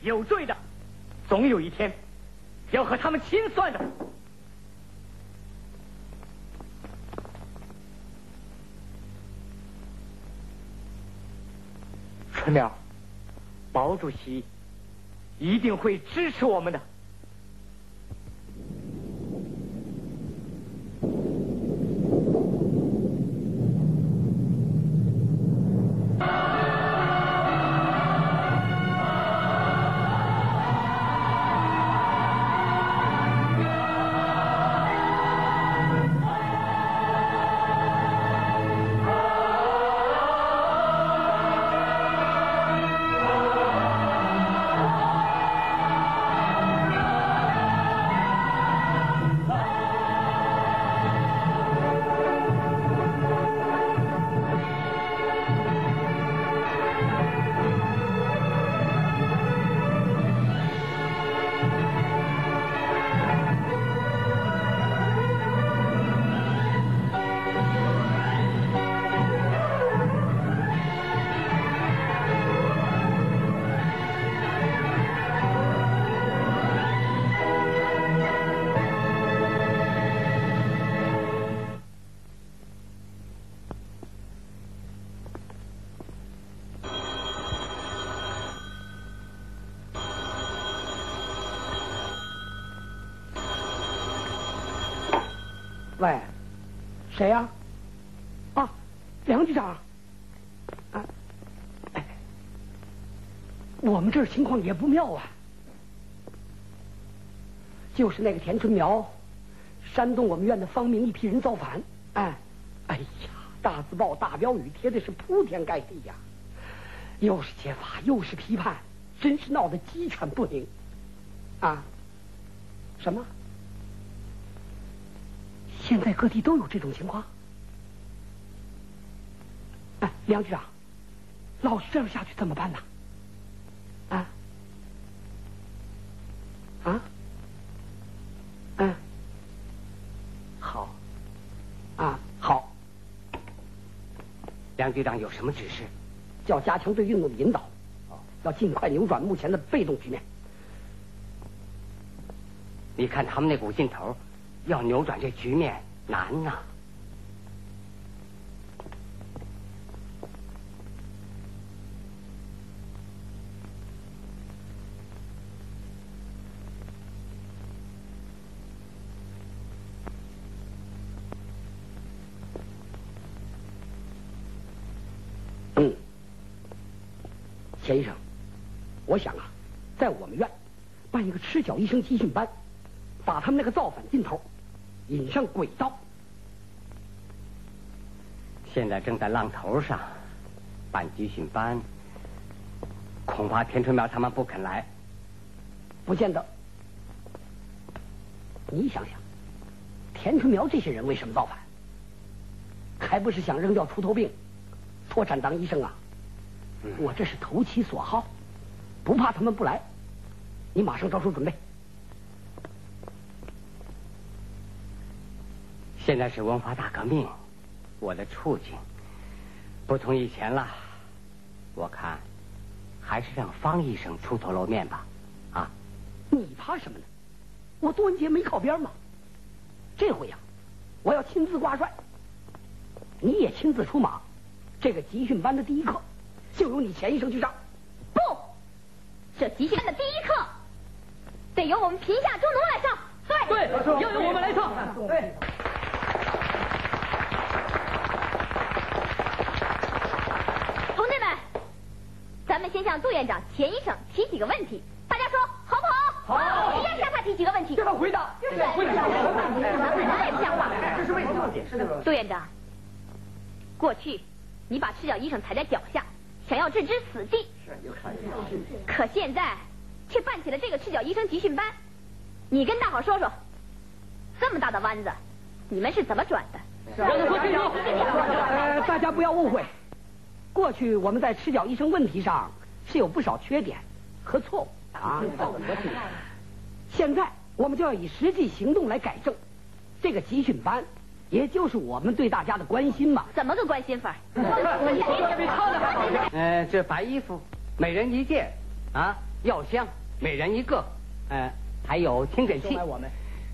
有罪的，总有一天要和他们清算的。春苗，毛主席一定会支持我们的。儿情况也不妙啊。就是那个田春苗，煽动我们院的方明一批人造反。哎，哎呀，大字报、大标语贴的是铺天盖地呀，又是揭发，又是批判，真是闹得鸡犬不宁。啊？什么？现在各地都有这种情况。哎，梁局长，老是这样下去怎么办呢？啊？啊？嗯。好。啊，好。梁局长有什么指示？要加强对运动的引导，要尽快扭转目前的被动局面。你看他们那股劲头。要扭转这局面难呐！嗯，钱医生，我想啊，在我们院办一个赤脚医生集训班，把他们那个造反劲头。引上轨道，现在正在浪头上，办集训班，恐怕田春苗他们不肯来，不见得。你想想，田春苗这些人为什么造反？还不是想扔掉出头病，脱产当医生啊？我这是投其所好，不怕他们不来。你马上着手准备。现在是文化大革命，我的处境不同以前了。我看还是让方医生出头露面吧。啊，你怕什么呢？我杜文杰没靠边吗？这回呀，我要亲自挂帅，你也亲自出马。这个集训班的第一课就由你钱医生去上。不，这集训班的第一得由我们贫下中农来上。对，对，要由我们来上。对。同志们咱们先向杜院长、钱医生提几个问题，大家说好不好？好。谁先向他提几个问题？让他回答。回答。回答。不像话。这是为什么？杜院长，过去你把赤脚医生踩在脚下，想要置之死地。是。可现在却办起了这个赤脚医生集训班，你跟大伙说说，这么大的弯子，你们是怎么转的？让他说清楚呃，大家不要误会，过去我们在赤脚医生问题上是有不少缺点和错误啊。现在我们就要以实际行动来改正。这个集训班，也就是我们对大家的关心嘛。怎么个关心法？呃，这白衣服每人一件啊，药箱每人一个，呃，还有听诊器。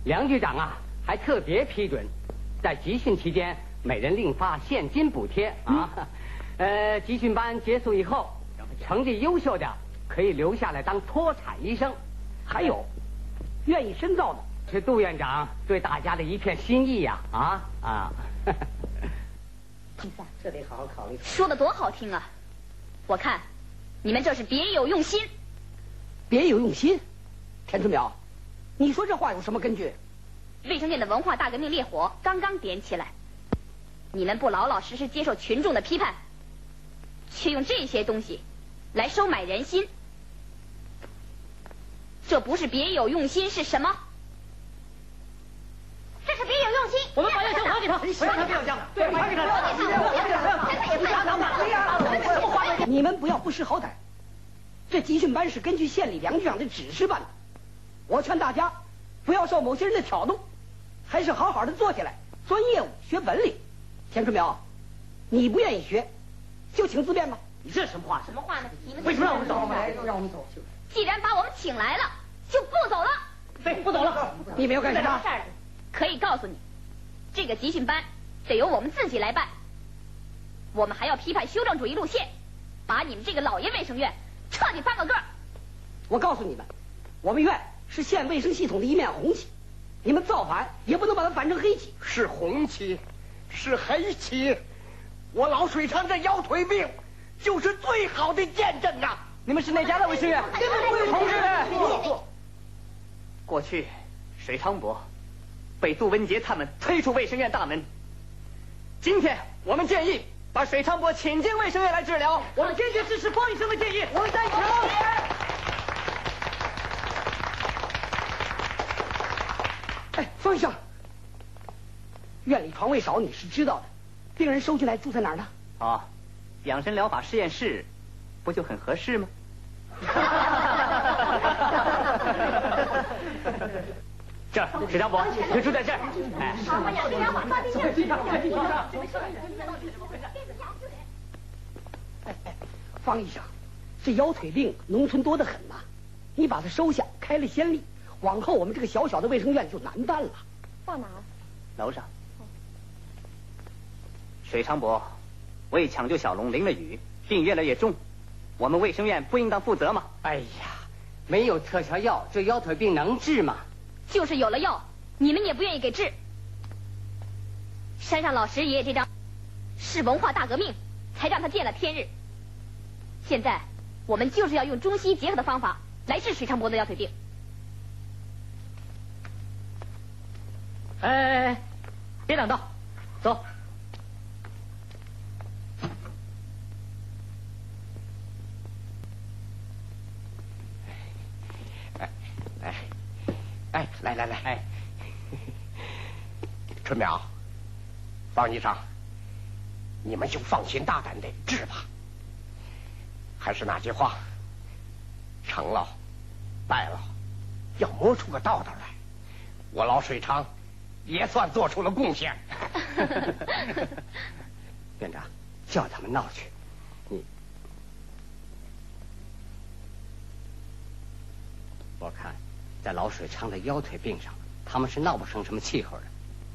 梁局长啊，还特别批准，在集训期间每人另发现金补贴啊。呃，集训班结束以后，成绩优秀的可以留下来当脱产医生。还有，愿意深造的。是杜院长对大家的一片心意呀！啊啊！这得好好考虑。说的多好听啊！我看你们这是别有用心。别有用心？田春苗，你说这话有什么根据？卫生院的文化大革命烈火刚刚点起来，你们不老老实实接受群众的批判，却用这些东西来收买人心，这不是别有用心是什么？这是别有用心。我们把药箱还给他，不要他别药箱，对，还给他，你们不要不识好歹。这集训班是根据县里梁局长的指示办的，我劝大家不要受某些人的挑动，还是好好的坐下来钻业务、学本领。田春苗，你不愿意学，就请自便吧。你这什么话？什么话呢？你们为什么让我们走？让我们走。既然把我们请来了，就不走了。对，不走了。你们要干什么？可以告诉你，这个集训班得由我们自己来办。我们还要批判修正主义路线，把你们这个老爷卫生院彻底翻个个。我告诉你们，我们院是县卫生系统的一面红旗，你们造反也不能把它反成黑旗。是红旗，是黑旗，我老水昌这腰腿病就是最好的见证啊！你们是哪家的卫生院？同志，过去水昌伯。被杜文杰他们推出卫生院大门。今天我们建议把水昌波请进卫生院来治疗。我们坚决支持方医生的建议。我们赞成。哎，方医生，院里床位少，你是知道的。病人收进来住在哪儿呢？哦，养生疗法实验室，不就很合适吗？这儿，水长伯就住在这儿。哎，方医生，这腰腿病农村多得很呐，你把它收下，开了先例，往后我们这个小小的卫生院就难办了。到哪儿？楼上。水长伯为抢救小龙淋了雨，病越来越重，我们卫生院不应当负责吗？哎呀，没有特效药，这腰腿病能治吗？就是有了药，你们也不愿意给治。山上老石爷爷这张是文化大革命，才让他见了天日。现在我们就是要用中西结合的方法来治水长伯的腰腿病。哎哎哎，别挡道，走。哎，来来来，哎，春苗，方医生，你们就放心大胆的治吧。还是那句话，成了，败了，要摸出个道道来。我老水昌也算做出了贡献。院长，叫他们闹去，你，我看。在老水昌的腰腿病上，他们是闹不成什么气候的。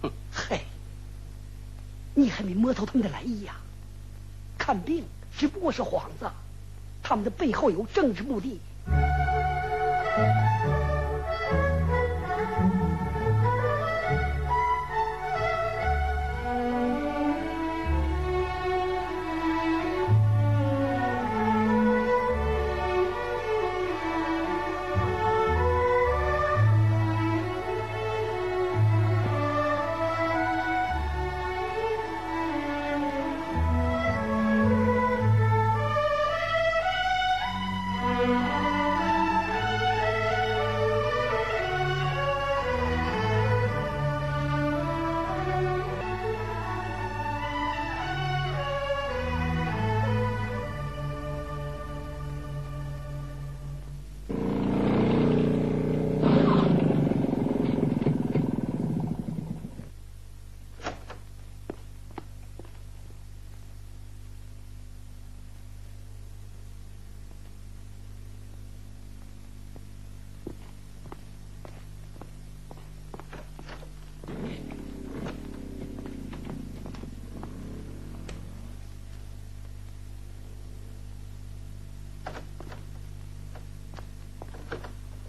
哼，嘿，你还没摸透他们的来意呀？看病只不过是幌子，他们的背后有政治目的。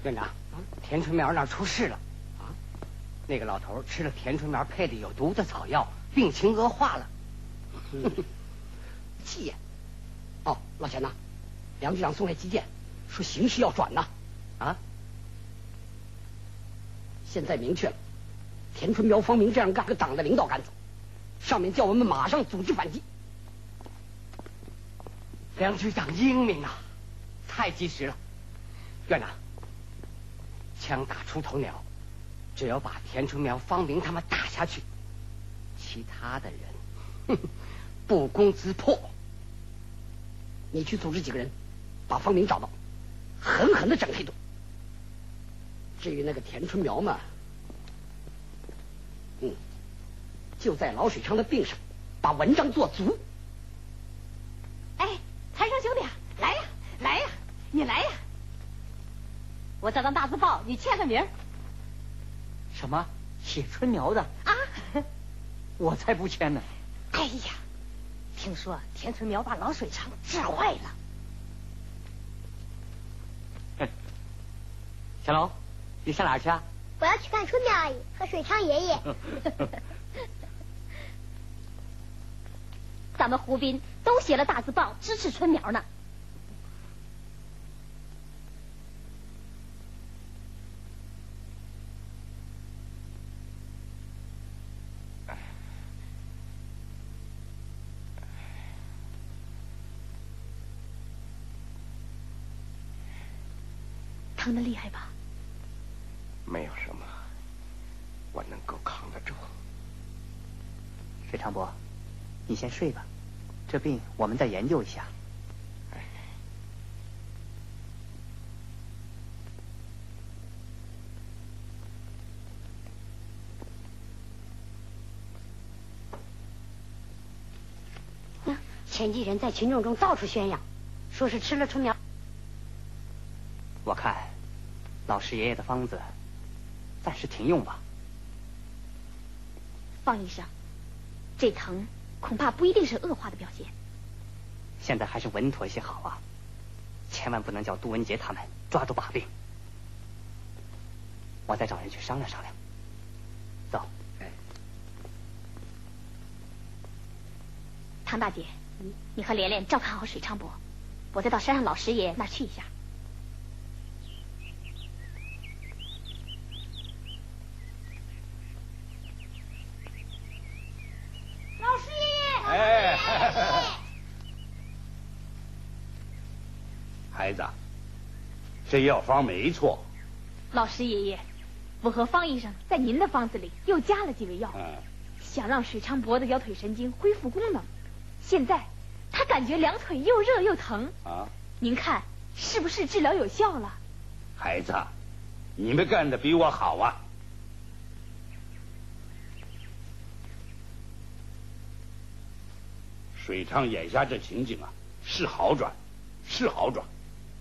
院长，田春苗那儿出事了，啊，那个老头吃了田春苗配的有毒的草药，病情恶化了。气！哦，老钱呐，梁局长送来急件，说形势要转呐。啊？现在明确了，田春苗、方明这样干，把党的领导干走，上面叫我们马上组织反击。梁局长英明啊，太及时了。院长，枪打出头鸟，只要把田春苗、方明他们打下去，其他的人哼不攻自破。你去组织几个人，把方明找到，狠狠的整一顿。至于那个田春苗嘛，嗯，就在老水昌的病上，把文章做足。哎，财生兄弟，来呀，来呀，你来呀！我这张大字报，你签个名。什么？写春苗的？啊！我才不签呢！哎呀！听说田春苗把老水厂治坏了。小龙，你上哪儿去啊？我要去看春苗阿姨和水昌爷爷。咱们湖滨都写了大字报支持春苗呢。疼的厉害吧？没有什么，我能够扛得住。水长伯，你先睡吧，这病我们再研究一下。前几人在群众中到处宣扬，说是吃了春苗。爷爷的方子暂时停用吧。方医生，这疼恐怕不一定是恶化的表现。现在还是稳妥些好啊，千万不能叫杜文杰他们抓住把柄。我再找人去商量商量。走。唐大姐，你和连莲照看好水昌伯，我再到山上老师爷那去一下。孩子，这药方没错。老师爷爷，我和方医生在您的方子里又加了几味药，想让水昌伯的腰腿神经恢复功能。现在他感觉两腿又热又疼啊！您看是不是治疗有效了？孩子，你们干的比我好啊！水昌眼下这情景啊，是好转，是好转。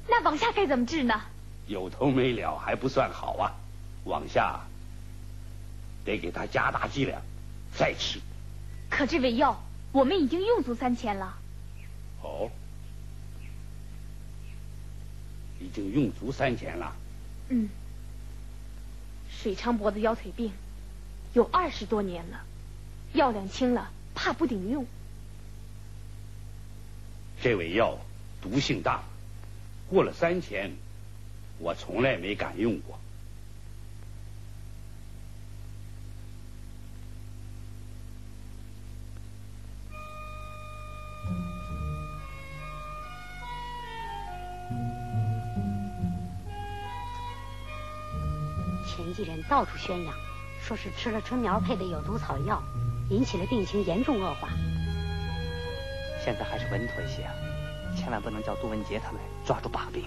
那往下该怎么治呢？有头没了还不算好啊，往下得给他加大剂量，再吃。可这味药我们已经用足三千了。哦，已经用足三千了。嗯，水昌伯的腰腿病有二十多年了，药量轻了，怕不顶用。这味药毒性大，过了三千，我从来没敢用过。前几人到处宣扬，说是吃了春苗配的有毒草药，引起了病情严重恶化。现在还是稳妥一些啊，千万不能叫杜文杰他们抓住把柄。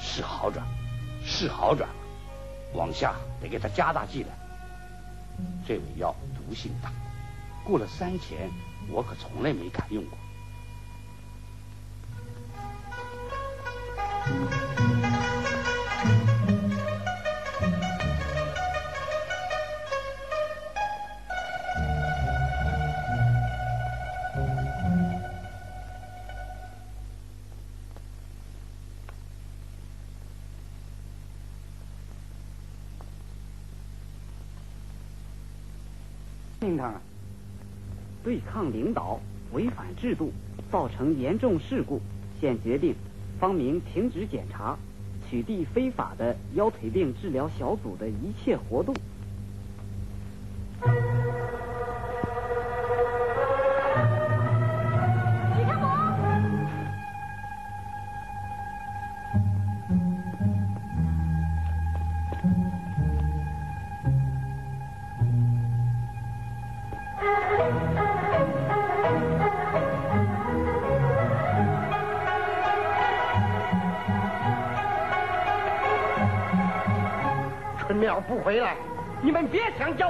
是好转，是好转，往下得给他加大剂量。这味药毒性大，过了三钱，我可从来没敢用过。抗领导，违反制度，造成严重事故，现决定方明停止检查，取缔非法的腰腿病治疗小组的一切活动。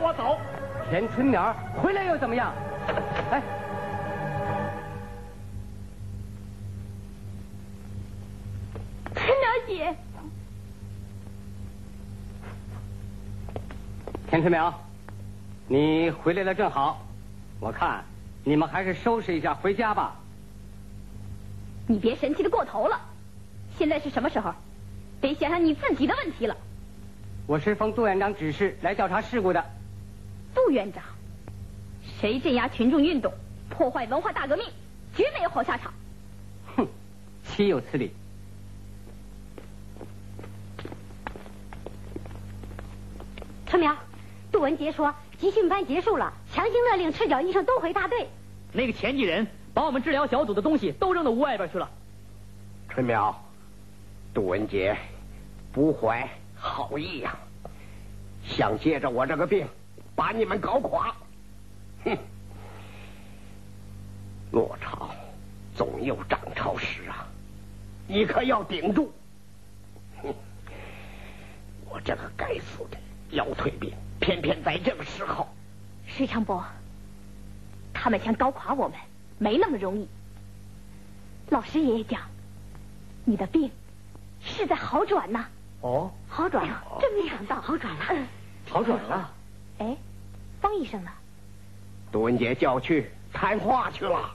我走。田春苗回来又怎么样？哎，春苗姐，田春苗，你回来了正好。我看你们还是收拾一下回家吧。你别神气的过头了。现在是什么时候？得想想你自己的问题了。我是奉杜院长指示来调查事故的。杜院长，谁镇压群众运动，破坏文化大革命，绝没有好下场。哼，岂有此理！春苗，杜文杰说集训班结束了，强行勒令赤脚医生都回大队。那个前几人把我们治疗小组的东西都扔到屋外边去了。春苗，杜文杰不怀。好意呀，想借着我这个病把你们搞垮，哼！落潮总有涨潮时啊，你可要顶住！哼！我这个该死的腰腿病，偏偏在这个时候。石长伯，他们想搞垮我们，没那么容易。老师爷爷讲，你的病是在好转呢。哦，好转了，真没想到好转了，好转了。哎，方医生呢？杜文杰叫去谈话去了。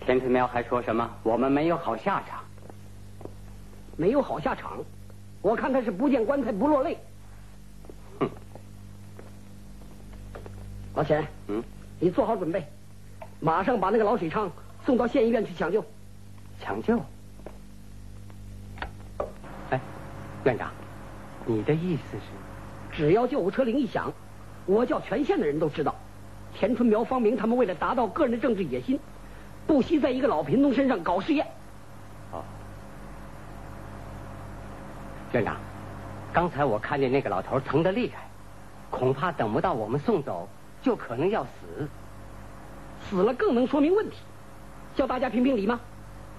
田春苗还说什么？我们没有好下场，没有好下场。我看他是不见棺材不落泪。哼，老钱，嗯，你做好准备，马上把那个老水昌送到县医院去抢救。抢救？哎，院长，你的意思是，只要救护车铃一响，我叫全县的人都知道，田春苗、方明他们为了达到个人的政治野心，不惜在一个老贫农身上搞试验。哦，院长，刚才我看见那个老头疼得厉害，恐怕等不到我们送走，就可能要死。死了更能说明问题，叫大家评评理吗？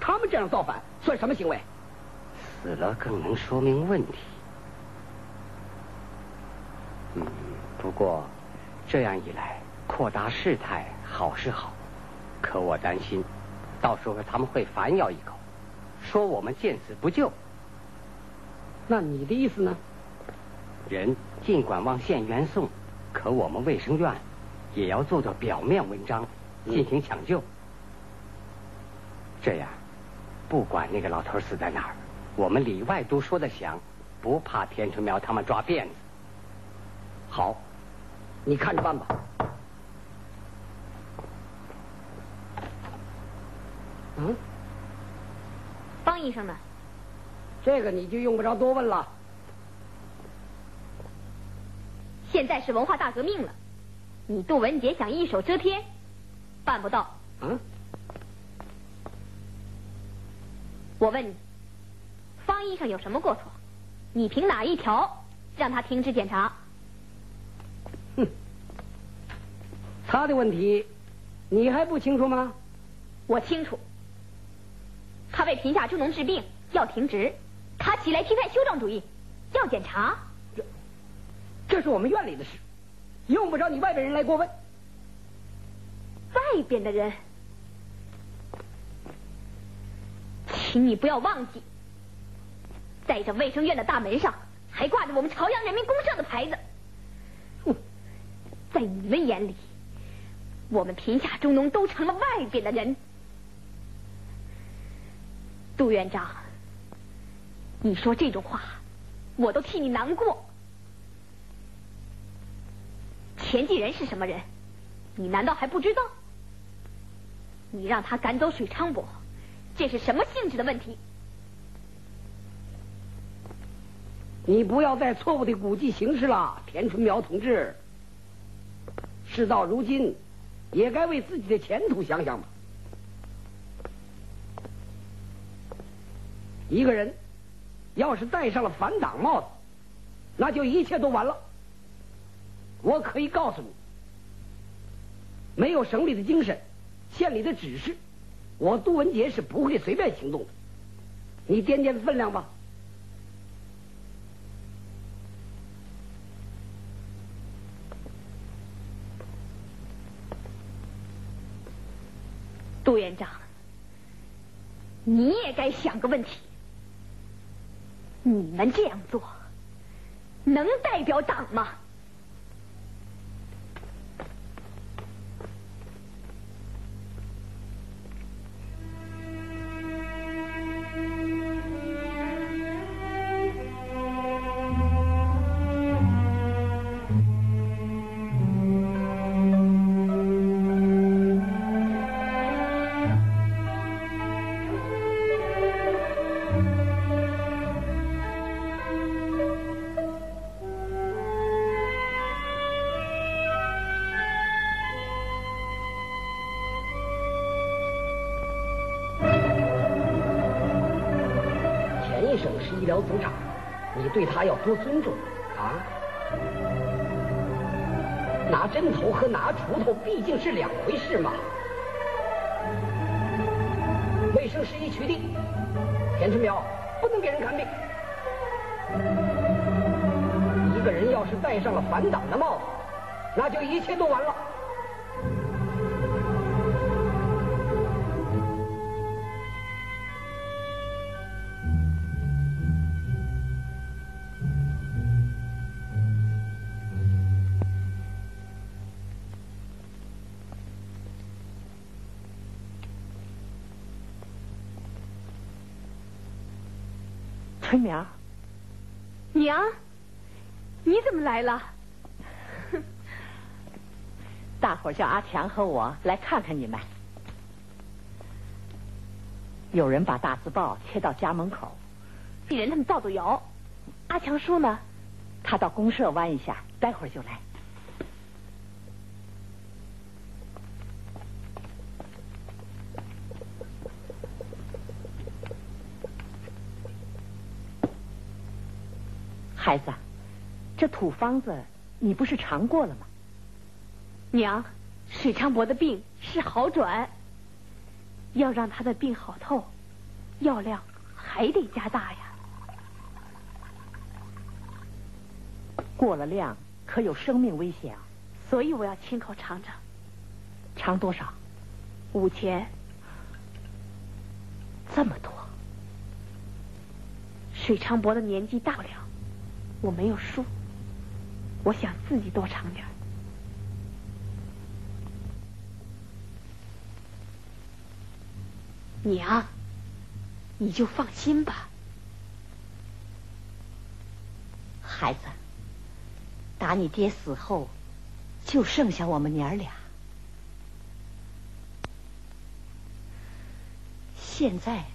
他们这样造反算什么行为？死了更能说明问题。嗯，不过这样一来，扩大事态好是好，可我担心，到时候他们会反咬一口，说我们见死不救。那你的意思呢？人尽管往县原送，可我们卫生院也要做做表面文章，进行抢救。这样。不管那个老头死在哪儿，我们里外都说得响，不怕田春苗他们抓辫子。好，你看着办吧。嗯，方医生呢？这个你就用不着多问了。现在是文化大革命了，你杜文杰想一手遮天，办不到。嗯。我问你，方医生有什么过错？你凭哪一条让他停职检查？哼，他的问题你还不清楚吗？我清楚，他为贫下中农治病要停职，他起来批判修正主义要检查。这，这是我们院里的事，用不着你外边人来过问。外边的人。请你不要忘记，在这卫生院的大门上还挂着我们朝阳人民公社的牌子。哼，在你们眼里，我们贫下中农都成了外边的人。杜院长，你说这种话，我都替你难过。田继仁是什么人？你难道还不知道？你让他赶走水昌伯，这是什么性质的问题？你不要再错误的估计形势了，田春苗同志。事到如今，也该为自己的前途想想吧。一个人要是戴上了反党帽子，那就一切都完了。我可以告诉你，没有省里的精神，县里的指示，我杜文杰是不会随便行动的。你掂掂分量吧。杜院长，你也该想个问题：你们这样做，能代表党吗？春苗，娘，你怎么来了？大伙叫阿强和我来看看你们。有人把大字报贴到家门口，鄙人他们造造谣。阿强叔呢？他到公社弯一下，待会儿就来。孩子，这土方子你不是尝过了吗？娘，水昌伯的病是好转，要让他的病好透，药量还得加大呀。过了量可有生命危险啊！所以我要亲口尝尝。尝多少？五钱。这么多。水昌伯的年纪大不了。我没有输，我想自己多尝点娘，你就放心吧。孩子，打你爹死后，就剩下我们娘俩。现在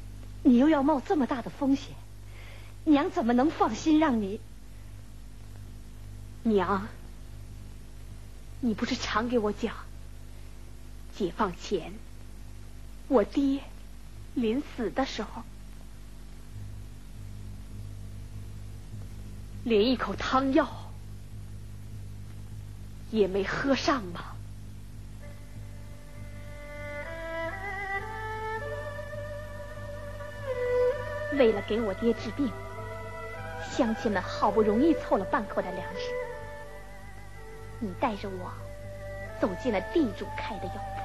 你又要冒这么大的风险，娘怎么能放心让你？娘，你不是常给我讲，解放前，我爹临死的时候，连一口汤药也没喝上吗？为了给我爹治病，乡亲们好不容易凑了半口的粮食。你带着我走进了地主开的药铺，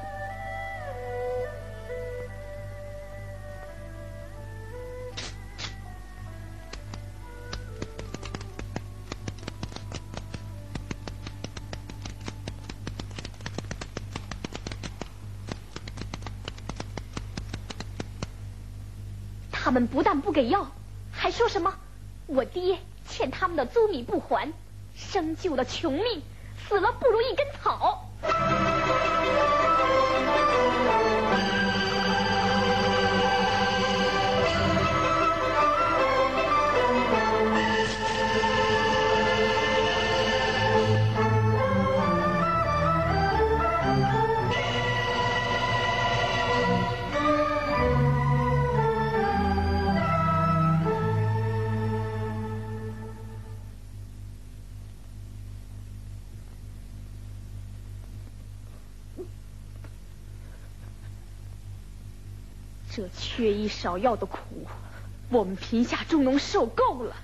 他们不但不给药，还说什么我爹欠他们的租米不还，生就了穷命。死了不如一根草。缺医少药的苦，我们贫下中农受够了。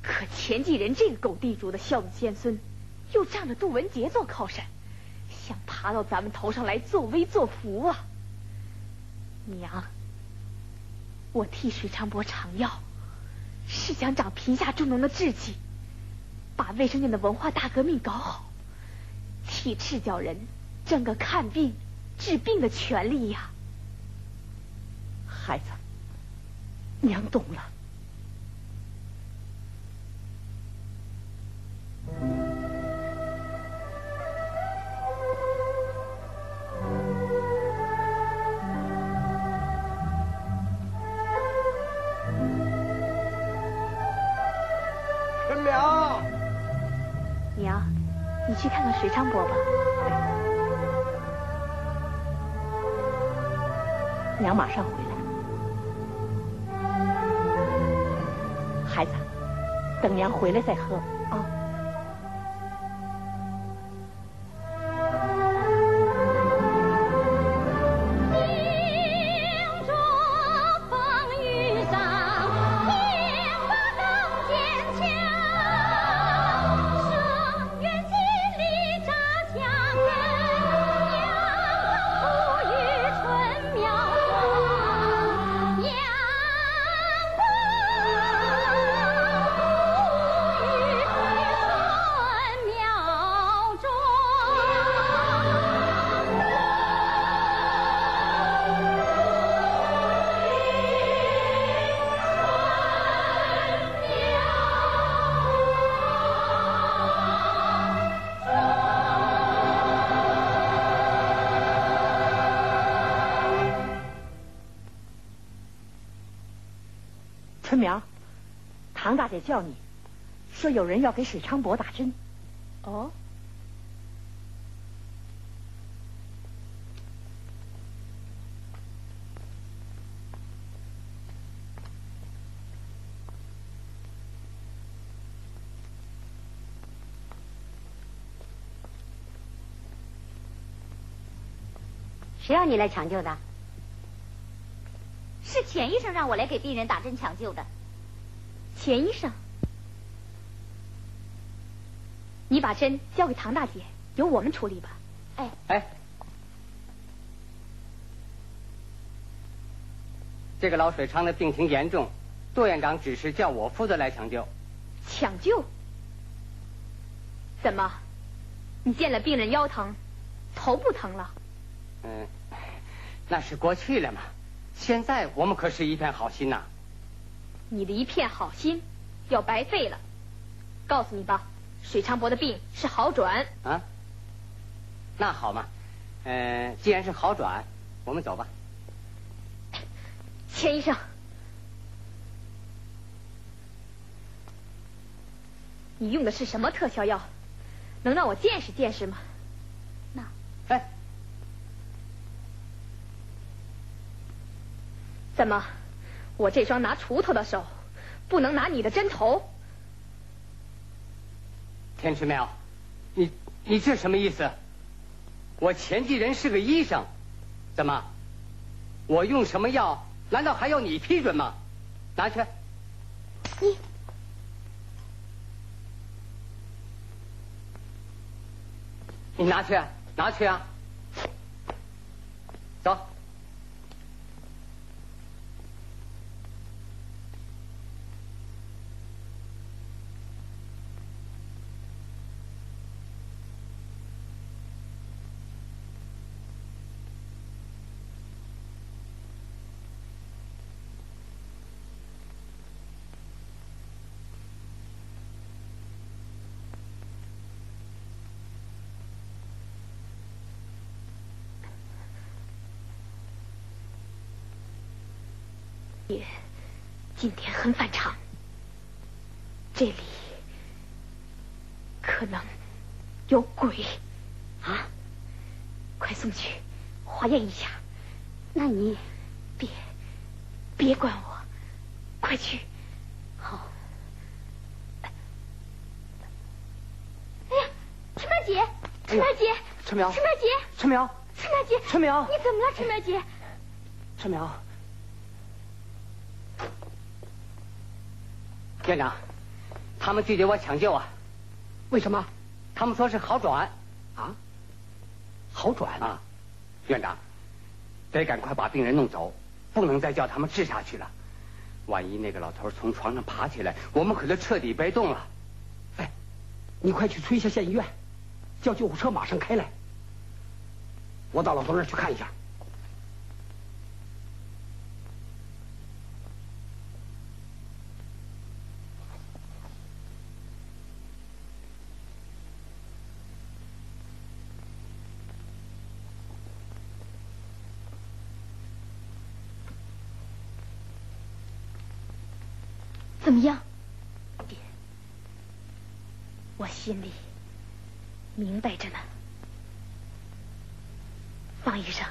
可钱继仁这个狗地主的孝子贤孙，又仗着杜文杰做靠山，想爬到咱们头上来作威作福啊！娘，我替水长伯尝药，是想长贫下中农的志气，把卫生院的文化大革命搞好，替赤脚人争个看病治病的权利呀！孩子，娘懂了。春苗，娘，你去看看水昌伯吧。娘马上回来。孩子，等娘回来再喝。姐叫你，说有人要给水昌伯打针。哦。谁让你来抢救的？是钱医生让我来给病人打针抢救的。钱医生，你把针交给唐大姐，由我们处理吧。哎哎，这个老水昌的病情严重，杜院长只是叫我负责来抢救。抢救？怎么？你见了病人腰疼，头不疼了？嗯，那是过去了嘛。现在我们可是一片好心呐！你的一片好心要白费了。告诉你吧，水昌伯的病是好转。啊？那好嘛，呃，既然是好转，我们走吧。钱医生，你用的是什么特效药？能让我见识见识吗？那，哎。怎么，我这双拿锄头的手，不能拿你的针头？天池苗，你你这什么意思？我前继人是个医生，怎么，我用什么药，难道还要你批准吗？拿去。你，你拿去，拿去啊！爹，今天很反常，这里可能有鬼啊！快送去化验一下。那你别别管我，快去。好。哎呀，春苗姐，春苗姐，春苗，春苗姐，春苗，春苗姐，春苗，你怎么了，春苗姐？春苗，院长，他们拒绝我抢救啊？为什么？他们说是好转。啊？好转啊？院长，得赶快把病人弄走，不能再叫他们治下去了。万一那个老头从床上爬起来，我们可就彻底被动了。哎，你快去催一下县医院，叫救护车马上开来。我到老头那儿去看一下。怎么样，爹？我心里明白着呢。方医生，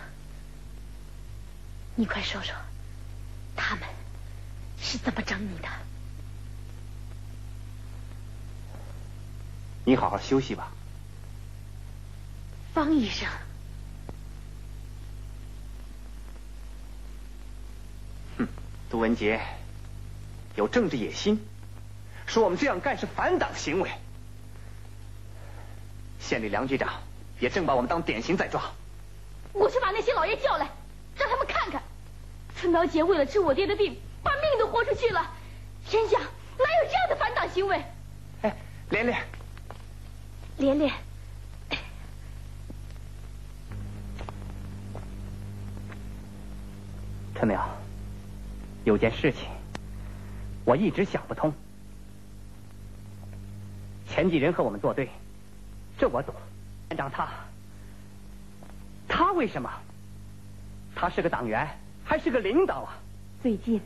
你快说说，他们是怎么整你的？你好好休息吧。方医生，哼，杜文杰。有政治野心，说我们这样干是反党行为。县里梁局长也正把我们当典型在抓。我去把那些老爷叫来，让他们看看，春苗姐为了治我爹的病，把命都豁出去了，天下哪有这样的反党行为？哎，连连，连连，陈淼，有件事情。我一直想不通，前几人和我们作对，这我懂。院长他，他为什么？他是个党员，还是个领导啊？最近，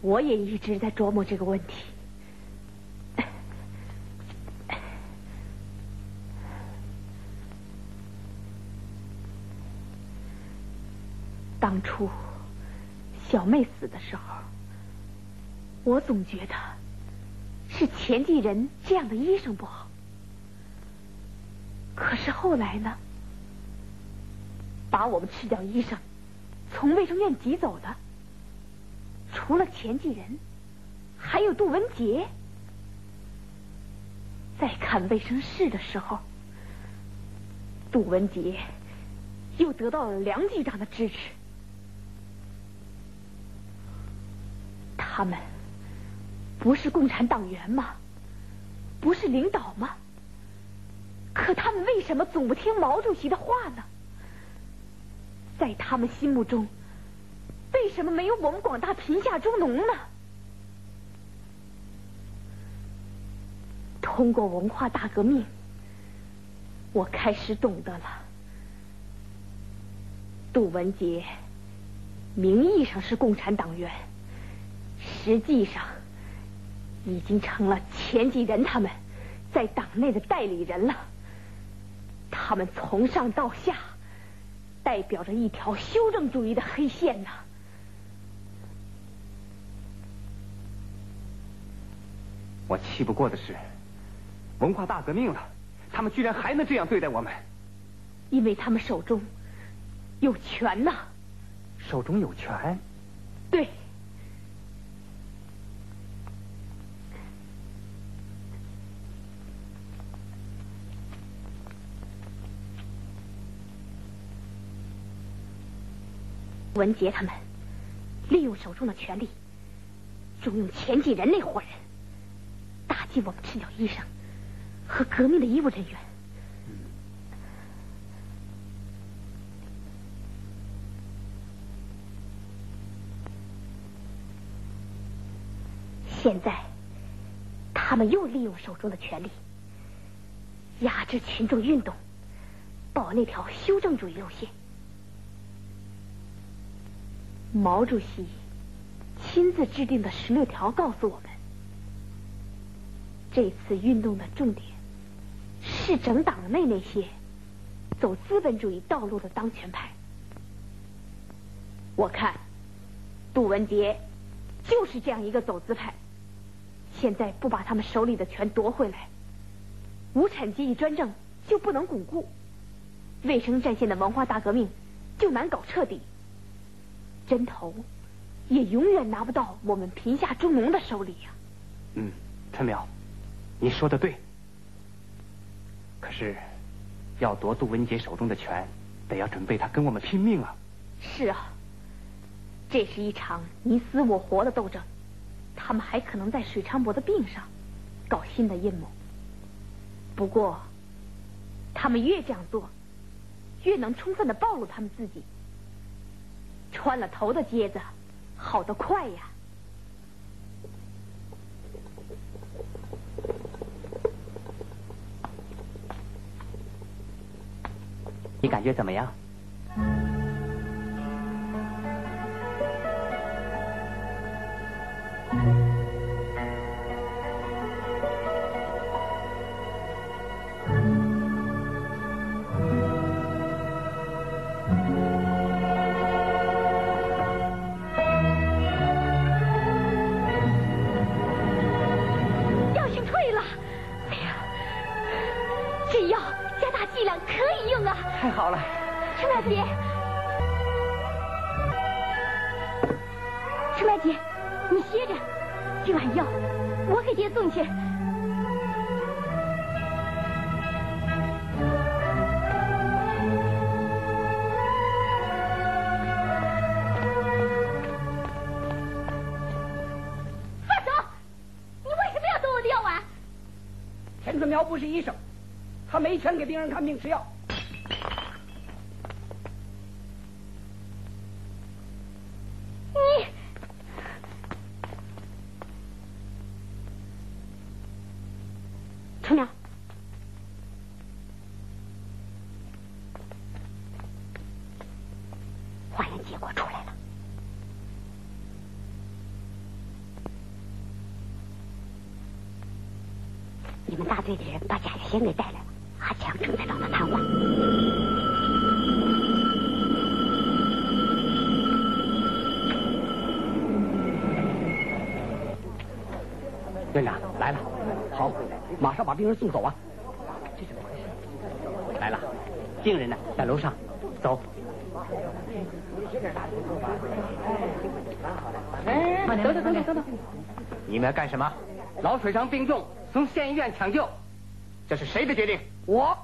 我也一直在琢磨这个问题。当初小妹死的时候。我总觉得是钱继仁这样的医生不好，可是后来呢？把我们赤脚医生从卫生院挤走的，除了钱继仁，还有杜文杰。在看卫生室的时候，杜文杰又得到了梁局长的支持，他们。不是共产党员吗？不是领导吗？可他们为什么总不听毛主席的话呢？在他们心目中，为什么没有我们广大贫下中农呢？通过文化大革命，我开始懂得了，杜文杰名义上是共产党员，实际上。已经成了钱继仁他们在党内的代理人了。他们从上到下代表着一条修正主义的黑线呢。我气不过的是，文化大革命了，他们居然还能这样对待我们。因为他们手中有权呐。手中有权？对。文杰他们利用手中的权力，重用钱继仁那伙人，打击我们赤脚医生和革命的医务人员。现在，他们又利用手中的权力，压制群众运动，保那条修正主义路线。毛主席亲自制定的十六条告诉我们，这次运动的重点是整党内那些走资本主义道路的当权派。我看杜文杰就是这样一个走资派。现在不把他们手里的权夺回来，无产阶级专政就不能巩固，卫生战线的文化大革命就难搞彻底，针头也永远拿不到我们贫下中农的手里呀。嗯，春苗，你说的对。可是，要夺杜文杰手中的权，得要准备他跟我们拼命啊。是啊，这是一场你死我活的斗争。他们还可能在水昌伯的病上搞新的阴谋。不过，他们越这样做，越能充分的暴露他们自己。穿了头的疖子，好的快呀！你感觉怎么样？他没钱给病人看病吃药。你，春苗，化验结果出来了。你们大队的人把贾月仙给带来了，把病人送走啊！这怎么回事？来了，病人呢，在楼上，走。哎，等等等等等等，你们要干什么？老水长病重。从县医院抢救，这是谁的决定？我。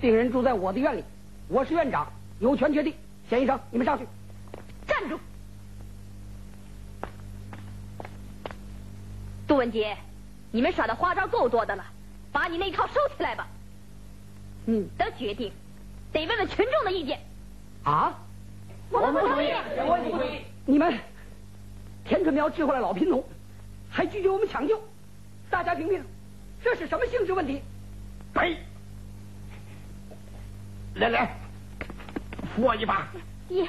病人住在我的院里，我是院长，有权决定。钱医生，你们上去。站住！杜文杰，你们耍的花招够多的了，把你那套收起来吧。你的决定得问问群众的意见。啊？我们不同意。我不同意。你们，田春苗治回来老贫农。还拒绝我们抢救，大家评评，这是什么性质问题？给，来来，扶我一把。爹，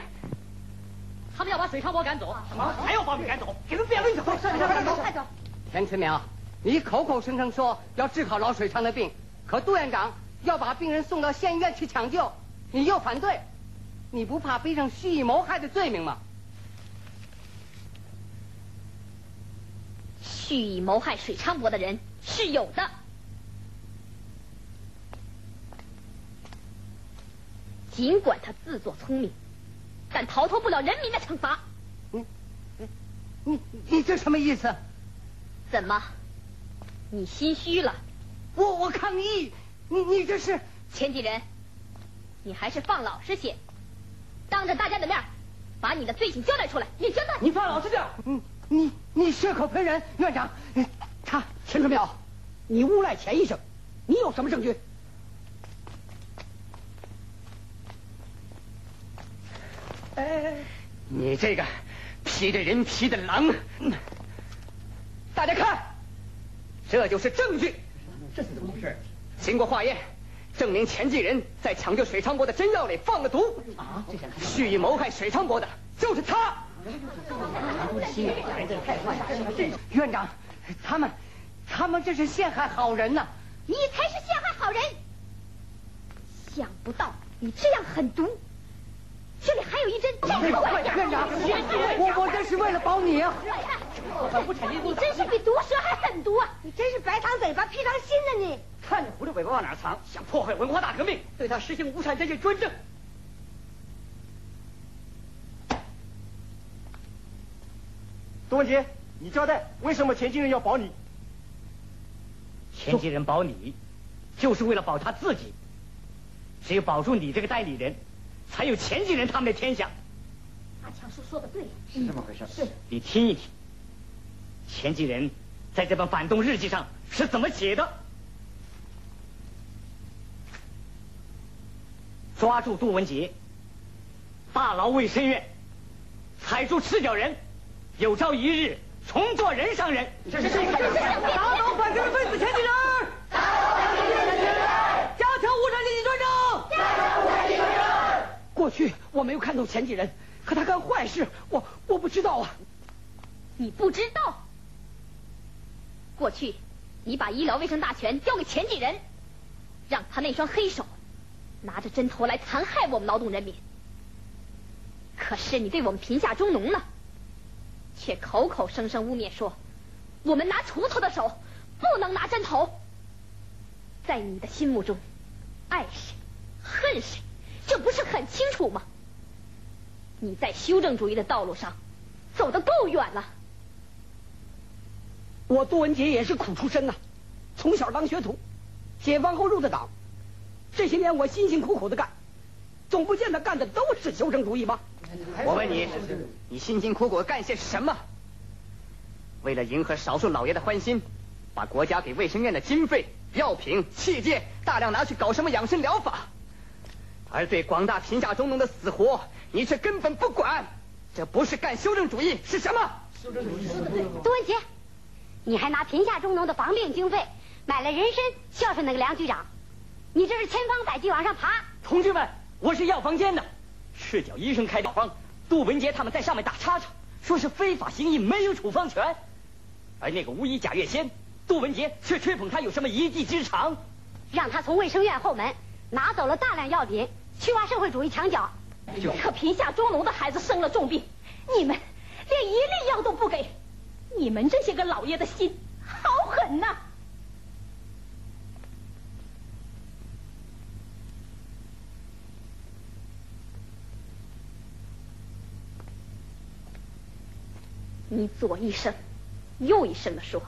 他们要把水超伯赶走，什么？还要把我们赶走？给他们变了！走，快走，快走！田春苗，你口口声声说要治好老水昌的病，可杜院长要把病人送到县医院去抢救，你又反对，你不怕背上蓄意谋害的罪名吗？蓄意谋害水昌伯的人是有的，尽管他自作聪明，但逃脱不了人民的惩罚。你，你，你这什么意思？怎么，你心虚了？我我抗议！你你这是钱继仁，你还是放老实些，当着大家的面把你的罪行交代出来。你交代，你放老实点。嗯。你你血口喷人，院长，他陈春淼，你诬赖钱医生，你有什么证据？哎，你这个披着人皮的狼！大家看，这就是证据。这是怎么回事？经过化验，证明钱继仁在抢救水昌伯的针药里放了毒。啊，蓄意谋害水昌伯的就是他。院长，他们，他们这是陷害好人呐！你才是陷害好人！想不到你这样狠毒，这里还有一针真快点！院长，我我这是为了保你啊！你真是比毒蛇还狠毒啊！你真是白糖嘴巴配糖心呢你！看你狐狸尾巴往哪藏！想破坏文化大革命，对他实行无产阶级专政。杜文杰，你交代，为什么前几人要保你？前几人保你，就是为了保他自己。只有保住你这个代理人，才有前几人他们的天下。阿强叔说的对，是这么回事。是，你听一听，前几人在这本反动日记上是怎么写的？抓住杜文杰，大牢卫生院，踩住赤脚人。有朝一日重做人上人。是是是，打倒反革命分子前几人，打倒反革命分子前几人，加强无产阶级专政，加强无产阶级专政。过去我没有看懂前几人，可他干坏事，我我不知道啊。你不知道？过去你把医疗卫生大权交给前几人，让他那双黑手拿着针头来残害我们劳动人民。可是你对我们贫下中农呢？却口口声声污蔑说，我们拿锄头的手不能拿针头。在你的心目中，爱谁，恨谁，这不是很清楚吗？你在修正主义的道路上走得够远了。我杜文杰也是苦出身呐，从小当学徒，解放后入的党，这些年我辛辛苦苦的干，总不见得干的都是修正主义吧？我问你，你辛辛苦苦干些什么？为了迎合少数老爷的欢心，把国家给卫生院的经费、药品、器械大量拿去搞什么养生疗法，而对广大贫下中农的死活，你却根本不管。这不是干修正主义是什么？修正主义说的对。杜文杰，你还拿贫下中农的防病经费买了人参孝顺那个梁局长，你这是千方百计往上爬。同志们，我是药房间的。赤脚医生开药方，杜文杰他们在上面打叉叉，说是非法行医，没有处方权。而那个巫医贾月仙，杜文杰却吹捧他有什么一技之长，让他从卫生院后门拿走了大量药品，去挖社会主义墙角。可贫下中农的孩子生了重病，你们连一粒药都不给，你们这些个老爷的心好狠呐！你左一声，右一声的说，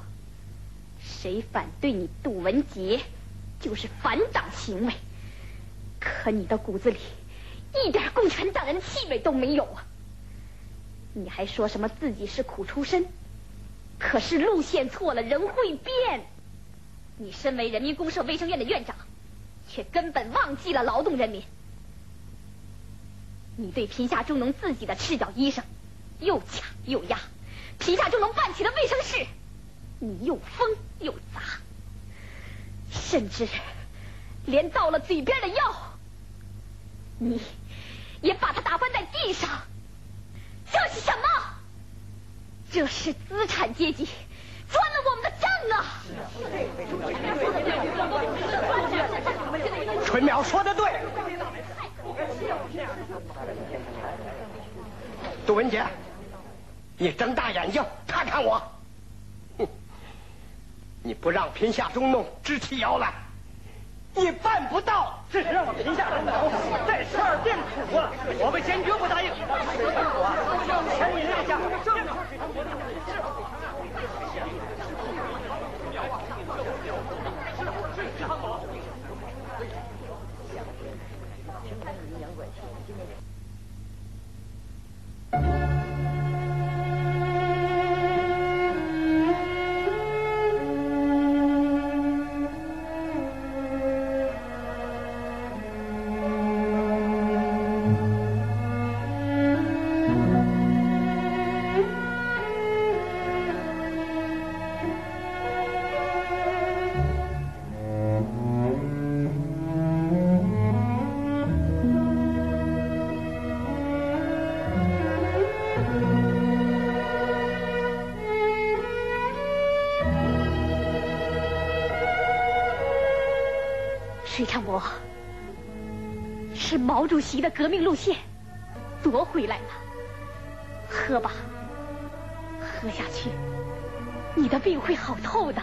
谁反对你杜文杰，就是反党行为。可你的骨子里一点共产党人的气味都没有啊！你还说什么自己是苦出身？可是路线错了，人会变。你身为人民公社卫生院的院长，却根本忘记了劳动人民。你对贫下中农自己的赤脚医生，又掐又压。贫下中农办起了卫生室，你又疯又砸，甚至连到了嘴边的药，你也把他打翻在地上。这是什么？这是资产阶级钻了我们的账啊！春苗说的对，杜文杰。你睁大眼睛看看我，哼！你不让贫下中农支起腰来，你办不到。这是让我贫下中农在十二变苦啊！我们坚决不答应。我，钱你列下毛主席的革命路线夺回来了，喝吧，喝下去，你的病会好透的。